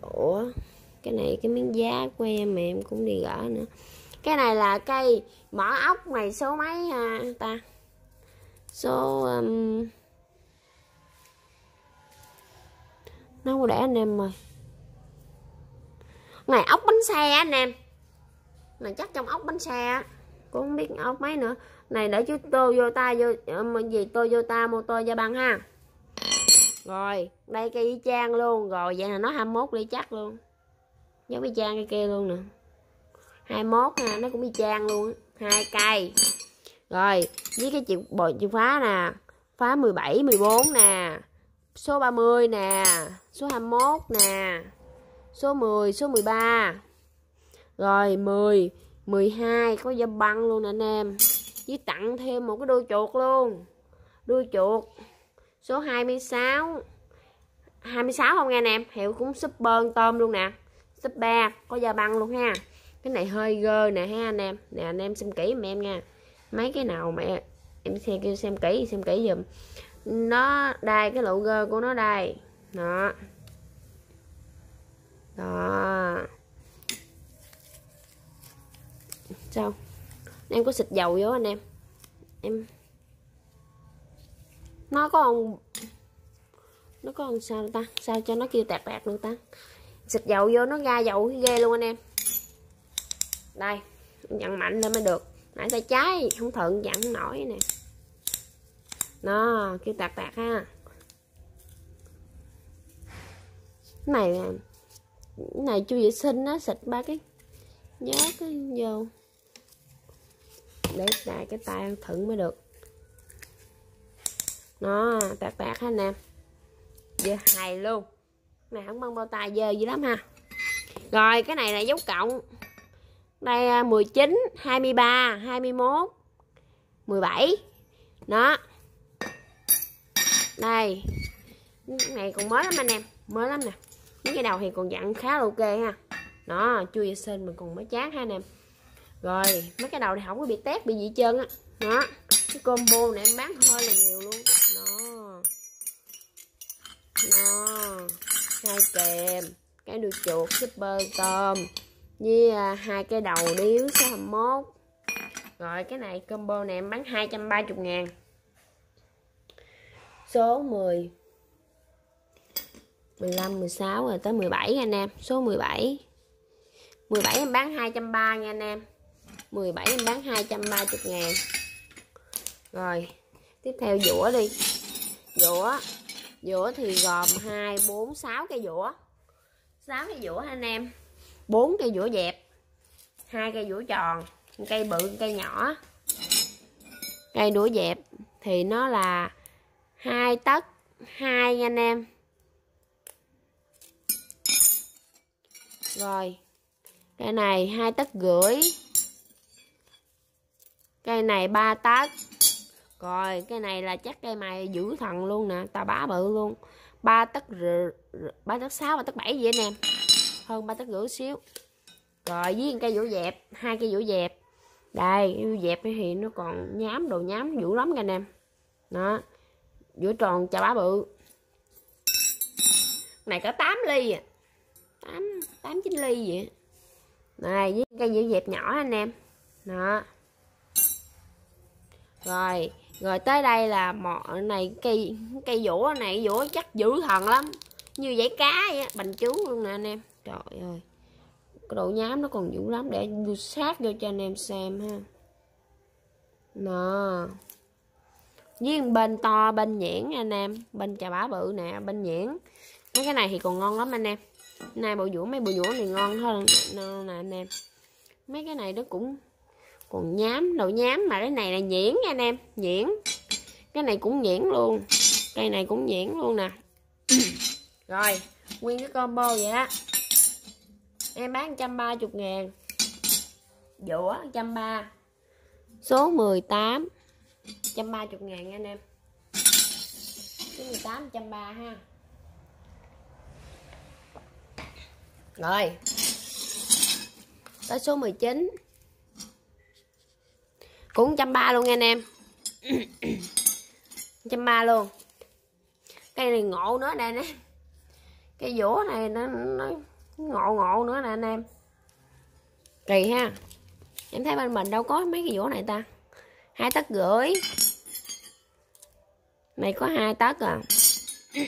Ủa cái này cái miếng giá của em mà em cũng đi gỡ nữa. Cái này là cây mỏ ốc này số mấy à, ta? Số um, nó không để anh em rồi này ốc bánh xe anh em. Này chắc trong ốc bánh xe cũng không biết ốc mấy nữa này, để chú Toyota vô ờ, gì Toyota motor gia băng ha. Rồi, đây cây y chang luôn. Rồi, vậy là nó 21 ly chắc luôn. Giống y chang cây kia luôn nè. 21 ha, nó cũng y chang luôn hai cây. Rồi, với cái chìa bộ chìa khóa nè. Phá 17 14 nè. Số 30 nè. Số 21 nè. Số 10 số 13 rồi 10 12 có dâm băng luôn nè anh em với tặng thêm một cái đuôi chuột luôn. Đuôi chuột, số 26 26 không nghe nè em? Hiệu cũng super tôm luôn nè. Super, có da băng luôn ha. Cái này hơi gơ nè ha anh em. Nè, anh em xem kỹ mẹ em nha. Mấy cái nào mẹ em xem kêu xem kỹ xem kỹ giùm. Nó đây cái lụ gơ của nó đây. Đó. Đó. Sao? Em có xịt dầu vô anh em. Em nó có ông nó có ông sao ta? Sao cho nó kêu tạt tạt luôn ta? Xịt dầu vô nó ra dầu ghê luôn anh em. Đây dặn mạnh lên mới được. Nãy tay trái, không thuận dặn nổi nè. Nó kêu tạt tạt ha. Cái này cái này chui vệ sinh nó xịt ba cái nhớ cái vô để lại cái tay ăn thử mới được. Nó, tạt tạt ha anh em dơ hài luôn. Này không băng bao tay dơ dữ lắm ha. Rồi, cái này là dấu cộng. Đây 19 23 21 17 đó. Đây. Cái này còn mới lắm anh em. Mới lắm nè. Mấy cái đầu thì còn dặn khá là ok ha. Đó chui vệ sinh mình còn mới chát ha anh em rồi mấy cái đầu này không có bị tét bị gì chân á. Đó cái combo này em bán hơi là nhiều luôn. Đó. Đó. Hai kèm cái đuôi chuột super tôm với à, hai cái đầu điếu số 21 rồi cái này combo này em bán 230 ngàn. Số 10 15 16 rồi tới 17 anh em. Số 17 17 em bán 230 nha anh em. 17 em bán 230 ngàn. Rồi, tiếp theo dũa đi. Dũa dũa thì gồm 2 4 6 cây dũa. 6 cây dũa anh em? 4 cây dũa dẹp, hai cây dũa tròn cây bự cây nhỏ. Cây đũa dẹp thì nó là hai tấc, hai nha anh em. Rồi, cây này hai tấc rưỡi cây này ba tấc rồi, cái này là chắc cây mày giữ thần luôn nè, tao bá bự luôn. Ba tấc ba tấc sáu, ba tấc bảy vậy anh em? Hơn ba tấc rưỡi xíu. Rồi, với cây vũ dẹp, hai cây vũ dẹp. Đây vũ dẹp thì nó còn nhám đồ nhám dữ lắm nha anh em. Đó vũ tròn chà bá bự. Này có 8 ly à. 8 8 9 ly vậy. Này, với cây vũ dẹp nhỏ anh em. Đó rồi rồi tới đây là mọ này, cây cây dũa này dũa chắc dữ thần lắm. Như dãy cá vậy bành chú luôn nè anh em. Trời ơi, cái độ nhám nó còn dữ lắm, để sát vô cho anh em xem ha. Nè, với bên to, bên nhãn anh em, bên trà bá bự nè, bên nhãn mấy cái này thì còn ngon lắm anh em. Nay bộ dũa mấy bộ dũa này ngon hơn nè anh em. Mấy cái này nó cũng còn nhám đậu nhám mà cái này là nhuyễn nha anh em, nhuyễn. Cái này cũng nhuyễn luôn, cây này cũng nhuyễn luôn nè. Rồi, nguyên cái combo vậy đó. Em bán 130 ngàn, dũa 130 số 18 130 ngàn nha anh em. Số 18 130 ha. Rồi, tới số 19 cũng 130 luôn nha anh em. 130 luôn. Cây này ngộ nữa nè nè cây vỗ này nó, nó ngộ ngộ nữa nè anh em. Kỳ ha. Em thấy bên mình đâu có mấy cái vỗ này ta. Hai tấc rưỡi. Này có hai tấc à.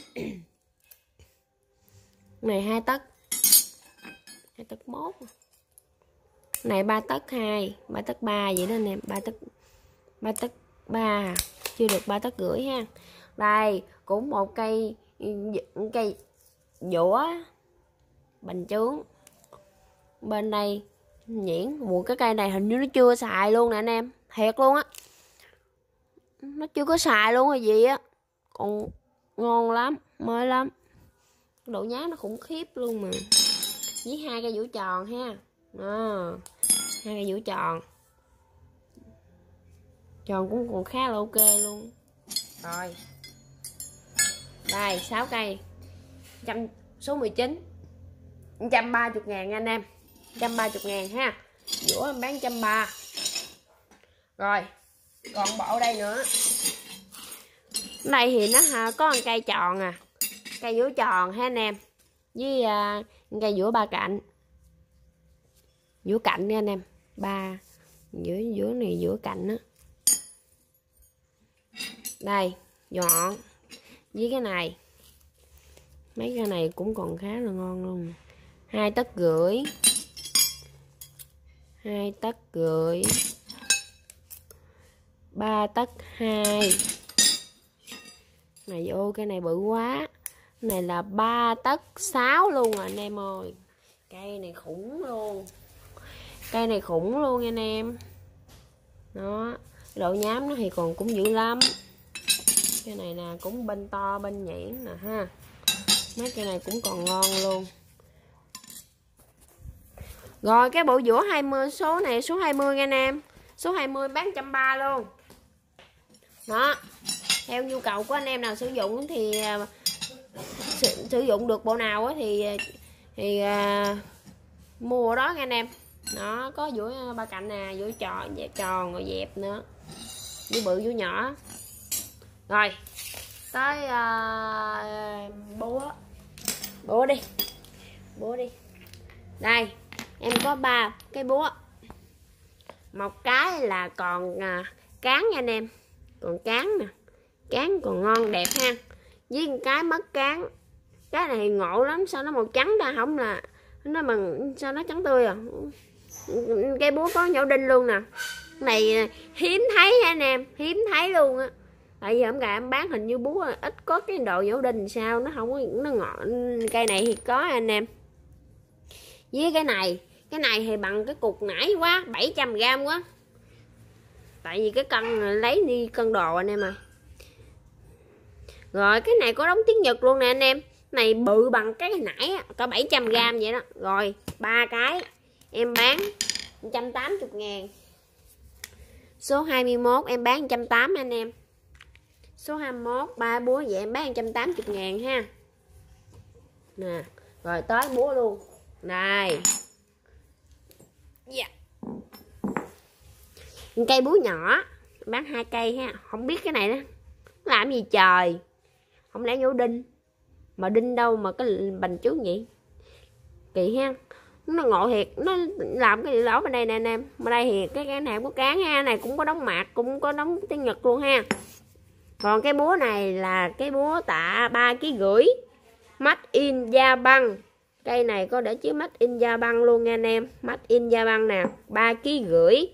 Này hai tấc. Hai tấc mốt này, ba tấc hai, ba tấc ba vậy đó anh em ba tấc ba tấc ba à. chưa được ba tấc rưỡi ha. Đây, cũng một cây ừ, cây dũa, bành trướng. Bên đây, nhuyễn một cái cây này hình như nó chưa xài luôn nè anh em, thiệt luôn á. Nó chưa có xài luôn rồi gì á. Còn ngon lắm, mới lắm. Độ nhá nó khủng khiếp luôn mà. Với hai cây vũ tròn ha đó hai cây vũ tròn. Tròn cũng còn khá là ok luôn. Rồi. Đây 6 cây. Trăm số 19 130 ngàn anh em. 130 ngàn ha. Giữa em bán 130 Rồi Còn bộ đây nữa. Này thì nó ha, có một cây tròn à. Cây giữa tròn ha anh em. Với uh, cây giữa ba cạnh giữa cạnh nha anh em. Ba, giữa giữa này, giữa cạnh á. Đây, nhọn. Với cái này. Mấy cái này cũng còn khá là ngon luôn. Hai tấc rưỡi hai tấc rưỡi ba tấc hai. Này ô cái này bự quá. Này là ba tấc sáu luôn à anh em ơi. Cây này khủng luôn cây này khủng luôn anh em. Nó độ nhám nó thì còn cũng dữ lắm. Cái này nè cũng bên to bên nhãn nè ha. Mấy cây này cũng còn ngon luôn. Rồi cái bộ dũa 20 số này số 20 nha anh em. Số 20 bán 130 luôn. Đó theo nhu cầu của anh em nào sử dụng thì à, sử, sử dụng được bộ nào thì à, thì uh, mua đó nha anh em nó có dũi ờ, ba cạnh nè dũi tròn dẹp tròn rồi dẹp nữa. Dũi bự dũi nhỏ. Rồi tới uh, búa. Búa đi. Búa đi. Đây em có ba cái búa. Một cái là còn uh, cán nha anh em. Còn cán nè. Cán còn ngon đẹp ha. Với một cái mất cán. Cái này ngộ lắm sao nó màu trắng ra không là nó bằng sao nó trắng tươi à? Cây búa có nhổ đinh luôn nè. Này hiếm thấy anh em? Hiếm thấy luôn á. Tại vì hôm gà em bán hình như búa ít có cái độ nhổ đinh sao, nó không có, nó ngọn cây này thì có anh em? Với cái này cái này thì bằng cái cục nãy quá 700 gram quá. Tại vì cái cân lấy đi cân đồ anh em ơi rồi, cái này có đóng tiếng Nhật luôn nè anh em. Này bự bằng cái nãy có 700 gram vậy đó. Rồi, ba cái em bán 180 ngàn. Số 21 em bán 180 anh em. Số 21 ba búa vậy em bán 180 ngàn ha. Nè rồi tới búa luôn. Này. Dạ. Yeah. cây búa nhỏ bán hai cây ha. Không biết cái này đó làm gì trời? Không lẽ nhổ đinh? Mà đinh đâu mà cái bành trước vậy? Kỳ ha nó ngộ thiệt, nó làm cái gì đó bên đây nè anh em. Bên đây thì cái cái này có cán ha, này cũng có đóng mạc, cũng có đóng tiếng nhật luôn ha. Còn cái búa này là cái búa tạ ba ký gửi mắt in da băng cây này có để chứa mắt in da băng luôn nha anh em. Mắt in da băng nè, ba ký gửi.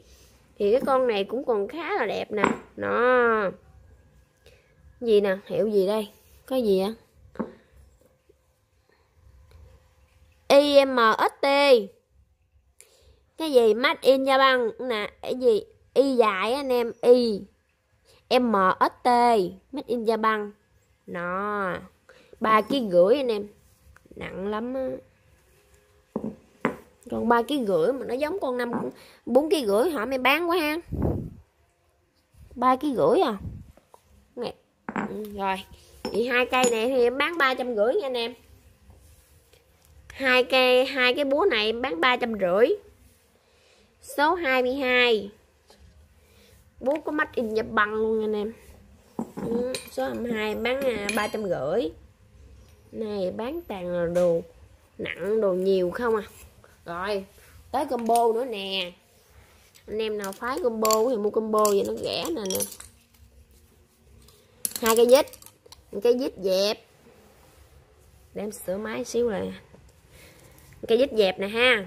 Thì cái con này cũng còn khá là đẹp nè. Nó, gì nè, hiệu gì đây? Có gì á? IMST cái gì? Made in Japan. Nè, cái gì? Y dài anh em. Y. MST made in Japan. Nó ba ký rưỡi anh em. Nặng lắm á. Còn ba ký rưỡi mà nó giống con năm, bốn ký rưỡi họ mới bán quá ha. Ba ký rưỡi à? Ừ, rồi. Thì hai cây này thì em bán ba trăm rưỡi nha anh em hai cây hai cái búa này em bán ba trăm rưỡi. Số 22 búa có mắt in nhập bằng luôn anh em ừ, số 22 bán à, ba trăm rưỡi. Này bán toàn là đồ nặng đồ nhiều không à. Rồi tới combo nữa nè. Anh em nào phái combo thì mua combo vậy nó rẻ nè nè. Hai cái dít một cái dít dẹp. Để em sửa máy xíu lại cái dít dẹp nè ha.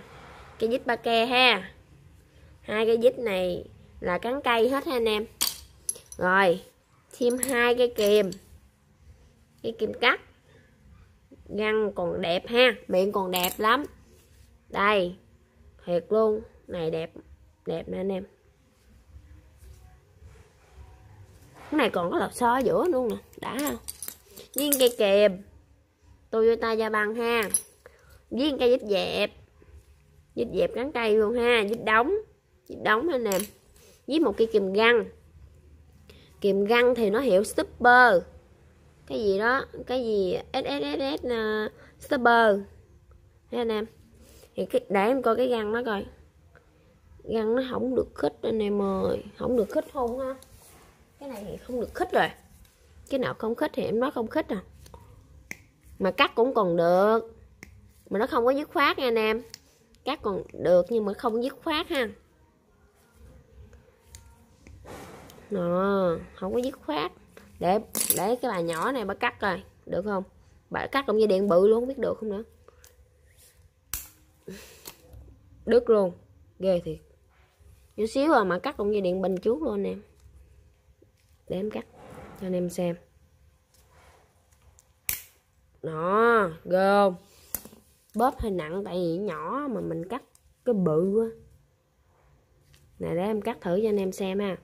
Cái dít ba ke ha. Hai cái dít này là cắn cây hết ha anh em. Rồi, thêm hai cái kìm. Cái kìm cắt. Găng còn đẹp ha, miệng còn đẹp lắm. Đây, thiệt luôn, này đẹp đẹp nè anh em. Cái này còn có lọc xo ở giữa luôn nè, đã không? Viên cây kìm, Toyota Gia Băng ha với cây dít dẹp. Dít dẹp cắn cây luôn ha dít đóng. Dít đóng anh em với một cây kìm găng. Kìm găng thì nó hiệu super cái gì đó cái gì SSSS uh, super thấy anh em thì cái, để em coi cái găng nó coi. Găng nó không được khích anh em ơi. Không được khích không ha. Cái này thì không được khích rồi. Cái nào không khích thì em nói không khích à. Mà cắt cũng còn được mà nó không có dứt khoát nha anh em. Cắt còn được nhưng mà không dứt khoát ha. Nó không có dứt khoát. Để để cái bà nhỏ này bà cắt rồi được không? Bà cắt cũng như điện bự luôn, không biết được không nữa. Đứt luôn, ghê thiệt. Chút xíu à mà cắt cũng như điện bình chút luôn em. Để em cắt, cho anh em xem. Đó, ghê không? Bóp hơi nặng, tại vì nhỏ mà mình cắt cái bự quá. Nè, để em cắt thử cho anh em xem ha.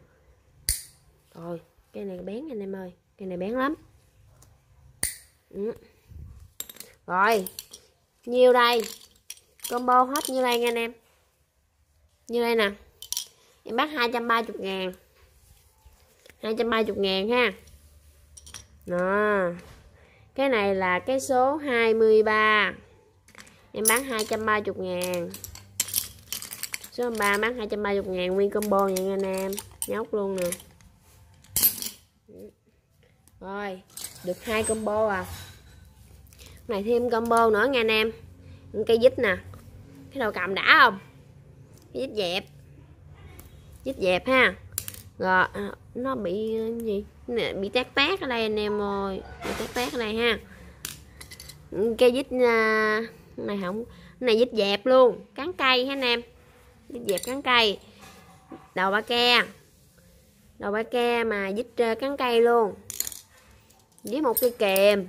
Rồi, cái này bén anh em ơi, cái này bén lắm. Ừ. rồi, nhiêu đây? Combo hết như đây nha anh em? Như đây nè? Em bắt 230 ngàn. 230 ngàn ha. Đó. Cái này là cái số 23 em bán 230 ngàn. Số 3 bán 230 ngàn nguyên combo nha anh em. Nhóc luôn nè. Rồi được hai combo à. Này thêm combo nữa nha anh em. Cây dít nè. Cái đầu cầm đã không? Cái dít dẹp. Dít dẹp ha. Rồi à, nó bị gì? Nè, bị tát tát ở đây anh em ơi. Bị tát tát ở đây ha. Ừ, cây dít à, này không, này dít dẹp luôn cắn cây hả anh em? Dít dẹp cắn cây. Đầu ba ke. Đầu ba ke mà dít ờ, cắn cây luôn. Với một cây kèm.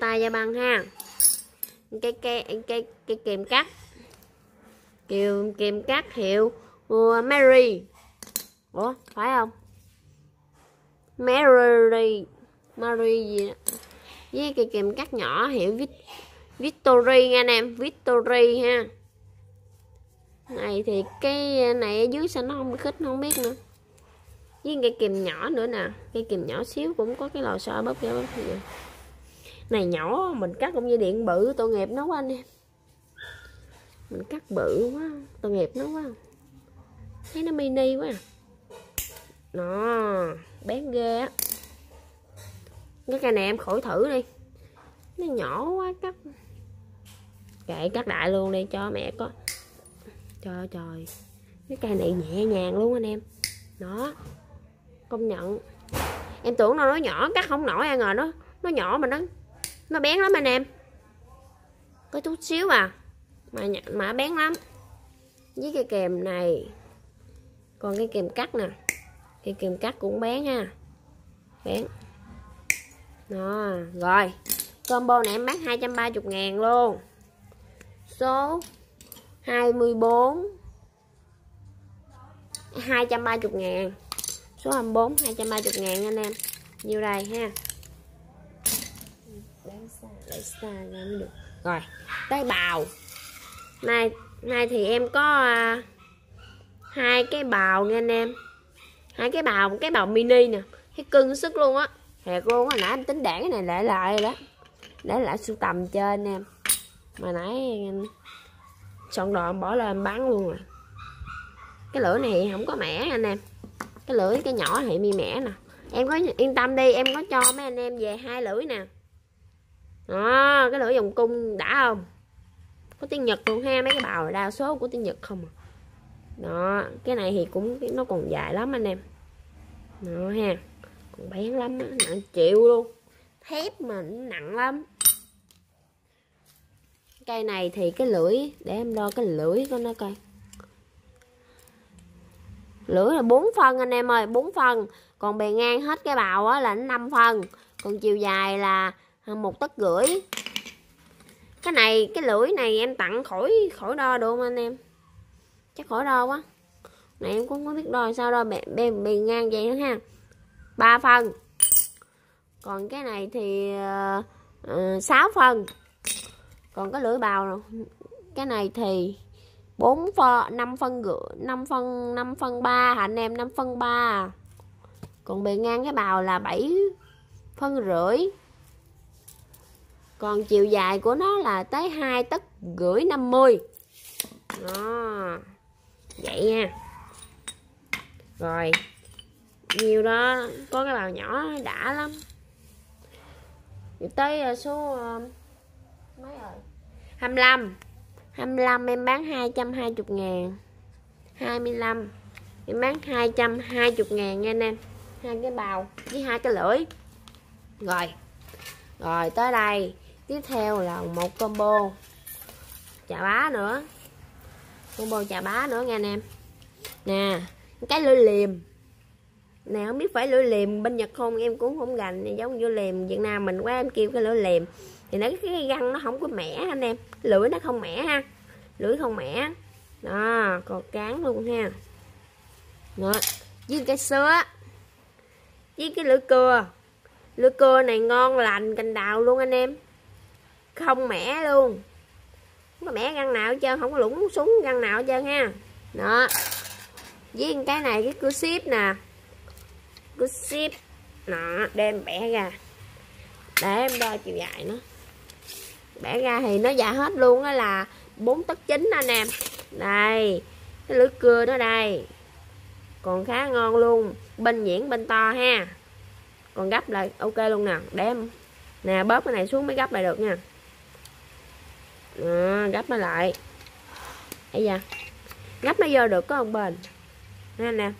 Tay ra Băng ha. Cây cây cây cây kèm cắt. Kèm kèm cắt hiệu ờ, Mary. Ủa, phải không? Mary. Mary gì đó. Với cây kèm cắt nhỏ hiệu vít. Victory nha anh em, Victory ha. Này thì cái ờ, này ở dưới sao nó không khích không biết nữa. Với cái kìm nhỏ nữa nè, cái kìm nhỏ xíu cũng có cái lò xo bóp ra bóp vậy này nhỏ, mình cắt cũng như điện bự, tội nghiệp nó quá anh em. Mình cắt bự quá, tội nghiệp nó quá. Thấy nó mini quá à. nó bén ghê á. Cái cây này em khỏi thử đi. Nó nhỏ quá, cắt kệ cắt đại luôn đi cho mẹ có. Trời trời. Cái cây này nhẹ nhàng luôn anh em. Đó. Công nhận. Em tưởng nó nhỏ cắt không nổi ai ngờ nó nó nhỏ mà nó nó bén lắm anh em. Có chút xíu à mà mà bén lắm. Với cái kèm này còn cái kèm cắt nè. Cái kèm cắt cũng bén ha. Bén, đó rồi. Combo này em bán 230 ngàn luôn số 24 230 ngàn. Số 24 230 ngàn anh em. Nhiêu đây ha? Bán xa lấy xa ra mới được. Rồi tới bào. Này này thì em có à, hai cái bào nha anh em. Hai cái bào cái bào mini nè. Cái cưng sức luôn á. Thiệt luôn á nãy em tính đảng cái này lại lại rồi đó. Để lại sưu tầm cho anh em mà nãy chọn đồ bỏ lên bán luôn rồi cái lưỡi này không có mẻ anh em. Cái lưỡi cái nhỏ thì mi mẻ nè. Em có yên tâm đi, em có cho mấy anh em về hai lưỡi nè. Đó, cái lưỡi vòng cung đã không? Có tiếng nhật luôn ha, mấy cái bào đa số của tiếng nhật không à? Đó, cái này thì cũng, nó còn dài lắm anh em. Đó ha, còn bén lắm nặng triệu luôn. Thép mà nặng lắm cây này thì cái lưỡi để em đo cái lưỡi của nó coi. Lưỡi là 4 phân anh em ơi 4 phân. Còn bề ngang hết cái bào á là 5 phân. Còn chiều dài là một tấc rưỡi. Cái này cái lưỡi này em tặng khỏi khỏi đo được không anh em? Chắc khỏi đo quá. Này em cũng không biết đo sao đo bề, bề, bề ngang vậy nữa ha. Ba phân. Còn cái này thì uh, uh, 6 phân còn cái lưỡi bào cái này thì 4 phân 5 phân rưỡi 5 phân 5 phân 3 hả anh em? 5 phân 3 à. còn bề ngang cái bào là 7 phân rưỡi. Còn chiều dài của nó là tới 2 tấc rưỡi 50 đó, vậy nha rồi, nhiều đó, có cái bào nhỏ đã lắm. Tới ờ, số ờ, 25 25 em bán 220 ngàn. 25 em bán 220 ngàn nha anh em. Hai cái bào với hai cái lưỡi. Rồi. Rồi, tới đây. Tiếp theo là một combo chà bá nữa. Combo chà bá nữa nha anh em. Nè, cái lưỡi liềm. Nè, không biết phải lưỡi liềm bên nhật không? Em cũng không gành giống như liềm việt nam mình quá, em kêu cái lưỡi liềm thì nó, cái răng nó không có mẻ anh em. Lưỡi nó không mẻ ha. Lưỡi không mẻ. Đó còn cán luôn ha. Đó. Với cái sứa với cái lưỡi cưa. Lưỡi cưa này ngon lành, cành đào luôn anh em. Không mẻ luôn. Không có mẻ răng nào hết trơn, không có lũng súng răng nào hết trơn ha. Đó. Với cái này, cái cưa ship nè. Cưa ship nó đem bẻ ra. Để em đo chiều dài nó bẻ ra thì nó già hết luôn đó là 4 tấc chín anh em. Đây cái lưỡi cưa nó đây. Còn khá ngon luôn bên nhuyễn bên to ha. Còn gấp lại ok luôn nè đem nè bóp cái này xuống mới gấp lại được nha. À, gấp nó lại. Bây giờ gấp nó vô được có không bền. Nè nè.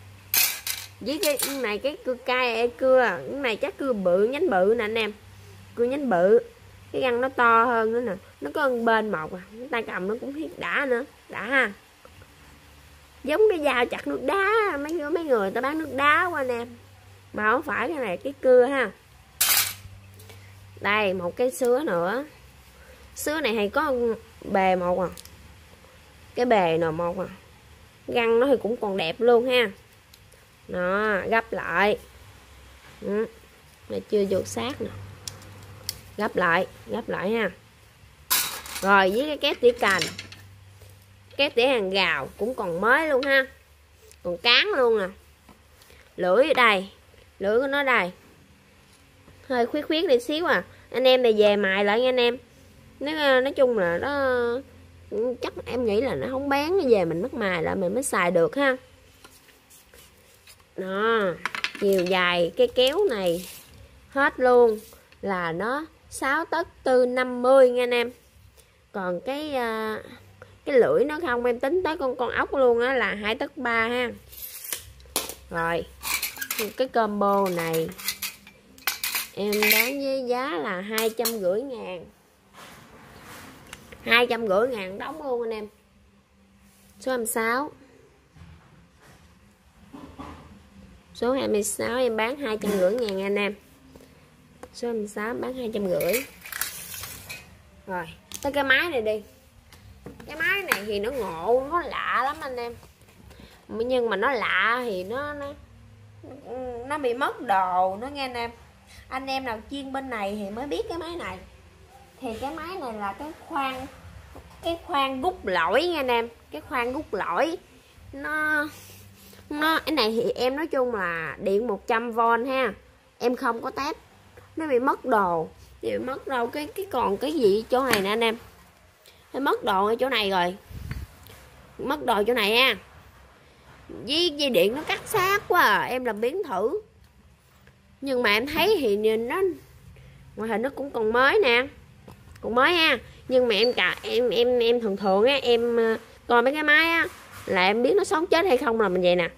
Với cái này cái cưa cay cưa cái này chắc cưa bự nhánh bự nè anh em. Cưa nhánh bự cái răng nó to hơn nữa nè. Nó có bên một à. Tay cầm nó cũng thiết đã nữa. Đã ha. Giống cái dao chặt nước đá. Mấy người mấy người ta bán nước đá qua anh em. Mà không phải cái này, cái cưa ha. Đây, một cái sứa nữa. Sứa này hay có bề một à. Cái bề nào một à. Găng nó thì cũng còn đẹp luôn ha. Nó gấp lại. Ừ. này chưa vô sát nè gấp lại gấp lại ha. Rồi với cái két tỉa cành. Két tỉa hàng gào cũng còn mới luôn ha. Còn cán luôn nè lưỡi ở đây lưỡi của nó đây. Hơi khuyết khuyết đi xíu à. Anh em này về mài lại nha anh em. Nói, ờ, nói chung là nó chắc em nghĩ là nó không bán về mình mất mài lại mình mới xài được ha. Đó chiều dài cái kéo này hết luôn là nó 6 tấc tư 50 nha anh em. Còn cái uh, cái lưỡi nó không em tính tới con con ốc luôn á là hai tấc ba ha. Rồi cái combo này em bán với giá là hai trăm rưỡi ngàn. Hai trăm rưỡi ngàn đóng luôn anh em. Số 26 số 26 em bán hai trăm rưỡi ngàn anh em số 26 bán hai trăm rưỡi. Rồi, tới cái máy này đi. Cái máy này thì nó ngộ, nó lạ lắm anh em. Nhưng mà nó lạ thì nó nó nó bị mất đồ, nó nghe anh em. Anh em nào chuyên bên này thì mới biết cái máy này. Thì cái máy này là cái khoan cái khoan gút lỗi nha anh em. Cái khoan gút lỗi, nó nó, cái này thì em nói chung là điện 100V ha. Em không có test nó bị mất đồ. Bị mất đâu? Cái cái còn cái gì chỗ này nè anh em? Nó mất đồ ở chỗ này rồi. Mất đồ chỗ này ha dây dây điện nó cắt sát quá à. em làm biến thử. Nhưng mà em thấy thì nhìn nó, ngoại hình nó cũng còn mới nè. Còn mới ha. Nhưng mà em cả, em em em thường thường á, em ờ, coi mấy cái máy á, là em biết nó sống chết hay không là mình vậy nè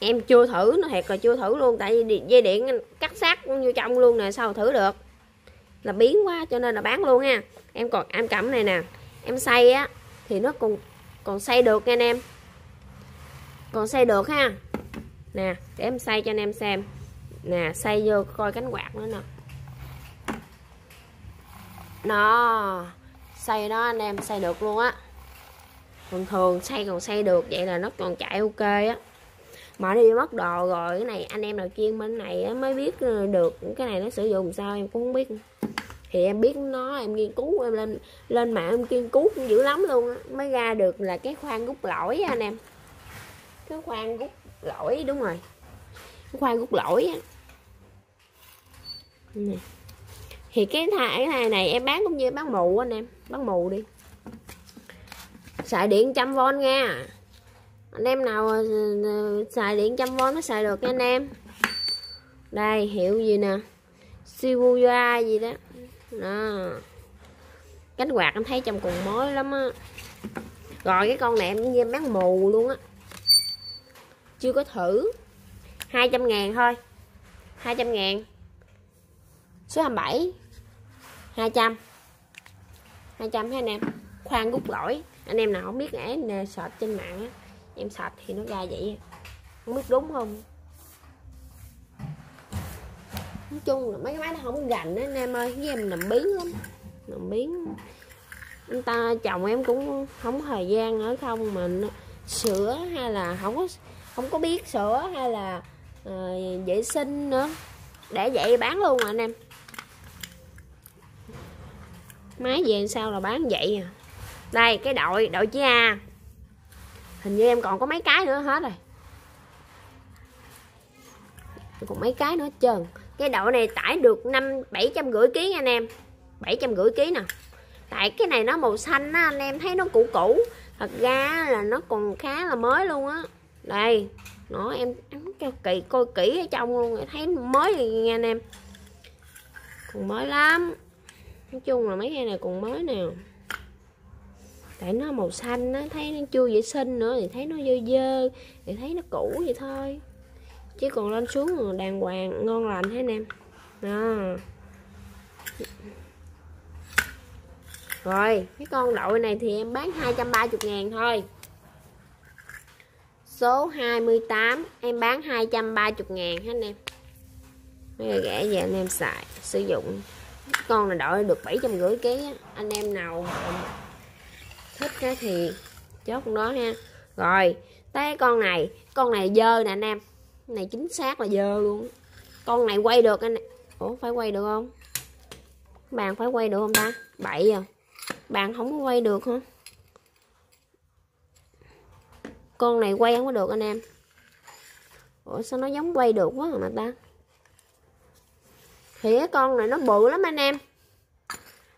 em chưa thử nó thiệt là chưa thử luôn, tại vì dây điện cắt sát như trong luôn nè, sao thử được? Là biến quá cho nên là bán luôn ha. Em còn em cầm này nè, em xay á, thì nó còn còn xay được nha anh em. Còn xay được ha. Nè, để em xay cho anh em xem. Nè, xay vô coi cánh quạt nữa nè. Nó xay đó anh em, xay được luôn á. Thường thường xay còn xay được, vậy là nó còn chạy ok á mà đi mất đồ rồi, cái này anh em nào chuyên bên này mới biết ờ, được. Cái này nó sử dụng sao em cũng không biết. Thì em biết nó, em nghiên cứu, em lên lên mạng em nghiên cứu cũng dữ lắm luôn á. Mới ra được là cái khoan rút lỗi anh em. Cái khoan rút lỗi, đúng rồi. Cái khoan rút lỗi á. Thì cái thai, cái này em bán cũng như bán mù anh em. Bán mù đi. Xài điện trăm v nha anh em nào ờ, ờ, xài điện trăm v nó xài được nha anh em. Đây, hiệu gì nè? Shibuya gì đó. Đó. Cánh quạt em thấy trong cùng mới lắm á. Rồi cái con này em như em bán mù luôn á. Chưa có thử. 200 ngàn thôi. 200 ngàn. Số 27 200 200 hả anh em? Khoan rút lỗi. Anh em nào không biết nè sọt trên mạng á em sạch thì nó ra vậy. Không biết đúng không? Nói chung là mấy cái máy nó không gành đó anh em ơi. Với em nằm biến lắm. Nằm biến anh ta chồng em cũng không có thời gian ở không mà sửa hay là không có không có biết sửa hay là uh, vệ sinh nữa. Để vậy bán luôn à anh em. Máy về sao là bán vậy à? Đây cái đội đội chứ A hình như em còn có mấy cái nữa hết rồi. Còn mấy cái nữa hết trơn. Cái đậu này tải được năm, bảy trăm rưỡi ký anh em. Bảy trăm rưỡi ký nè. Tại cái này nó màu xanh á, anh em thấy nó cũ cũ. Thật ra là nó còn khá là mới luôn á. Đây, nó em em cho kỳ coi kỹ ở trong luôn thấy mới nha anh em. Còn mới lắm. Nói chung là mấy cái này còn mới nè tại nó màu xanh á, thấy nó chưa vệ sinh nữa thì thấy nó dơ dơ, thì thấy nó cũ vậy thôi. Chứ còn lên xuống đàng hoàng, ngon lành thế anh em. Đó. Rồi, cái con đội này thì em bán 230 ngàn thôi. Số 28 em bán 230 ngàn hết anh em. Mấy rẻ về anh em xài, sử dụng. Con này đội được 750 kg anh em nào thích cái thì chốt con đó ha rồi, tới con này con này dơ nè anh em. Này chính xác là dơ luôn. Con này quay được anh ủa, phải quay được không? Bạn phải quay được không ta? Bậy à. Bạn không có quay được hả? Con này quay không có được anh em. Ủa, sao nó giống quay được quá mà ta? Thì cái con này nó bự lắm anh em.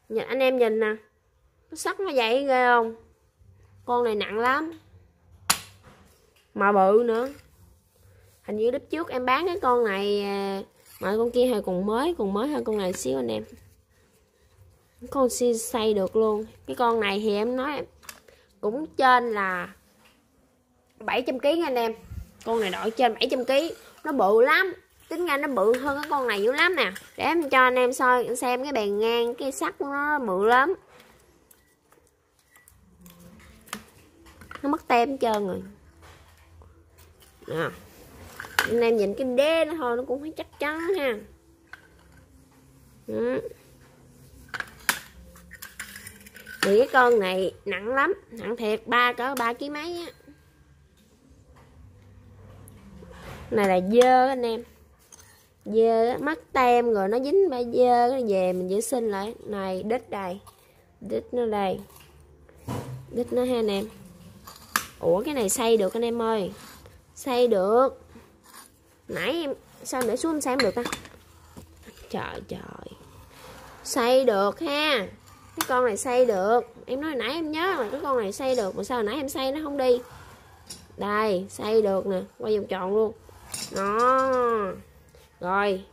Nhìn anh em nhìn nè nó sắt nó vậy, ghê không? Con này nặng lắm. Mà bự nữa. Hình như lúc trước em bán cái con này à, mà con kia hơi còn mới còn mới hơn con này xíu anh em. Con si xây được luôn. Cái con này thì em nói cũng trên là 700 kg anh em. Con này đội trên 700 kg nó bự lắm. Tính ra nó bự hơn cái con này dữ lắm nè. Để em cho anh em soi xem cái bề ngang, cái sắt của nó bự lắm. Nó mất tem hết trơn rồi. Nè. Anh em nhìn cái đế nó thôi, nó cũng phải chắc chắn ha. Ừ. thì cái con này nặng lắm, nặng thiệt, ba cỡ ba ký mấy á. Này là dơ anh em. Dơ mắt tem rồi nó dính ba dơ nó về mình vệ sinh lại. Này, đít đây. Đít nó đây. Đít nó ha anh em ủa, cái này xây được anh em ơi. Xây được. Nãy em sao em để xuống xem được ta? Trời trời. Xây được ha. Cái con này xây được. Em nói nãy em nhớ là cái con này xây được, mà sao nãy em xây nó không đi? Đây xây được nè. Quay vòng tròn luôn. Đó. Rồi.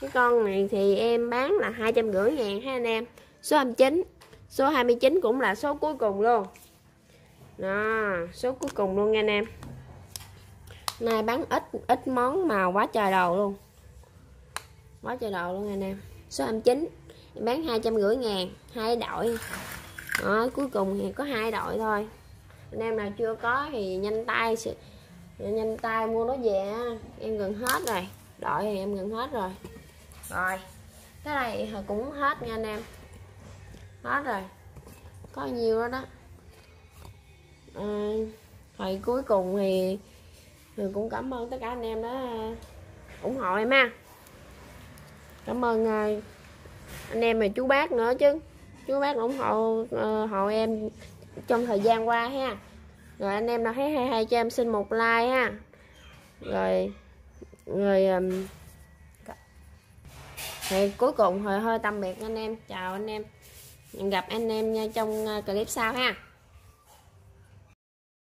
Cái con này thì em bán là hai trăm rưỡi ngàn ha anh em. Số 29 số 29 cũng là số cuối cùng luôn đó số cuối cùng luôn nha anh em. Nay bán ít ít món màu quá trời đầu luôn. Quá trời đầu luôn nha anh em. Số 29 em bán hai trăm rưỡi ngàn hai đội. Đó, cuối cùng thì có hai đội thôi. Anh em nào chưa có thì nhanh tay nhanh tay mua nó về em gần hết rồi đội thì em gần hết rồi. Rồi cái này cũng hết nha anh em. Hết rồi có nhiều đó đó à, thì cuối cùng thì, thì cũng cảm ơn tất cả anh em đã ủng hộ em ha. Cảm ơn à, anh em và chú bác nữa chứ. Chú bác ủng hộ ờ, hộ em trong thời gian qua ha. Rồi anh em nào thấy hay hay cho em xin một like ha. Rồi rồi um, thì cuối cùng hơi hơi tạm biệt anh em. Chào anh em. Gặp anh em trong à, clip sau ha.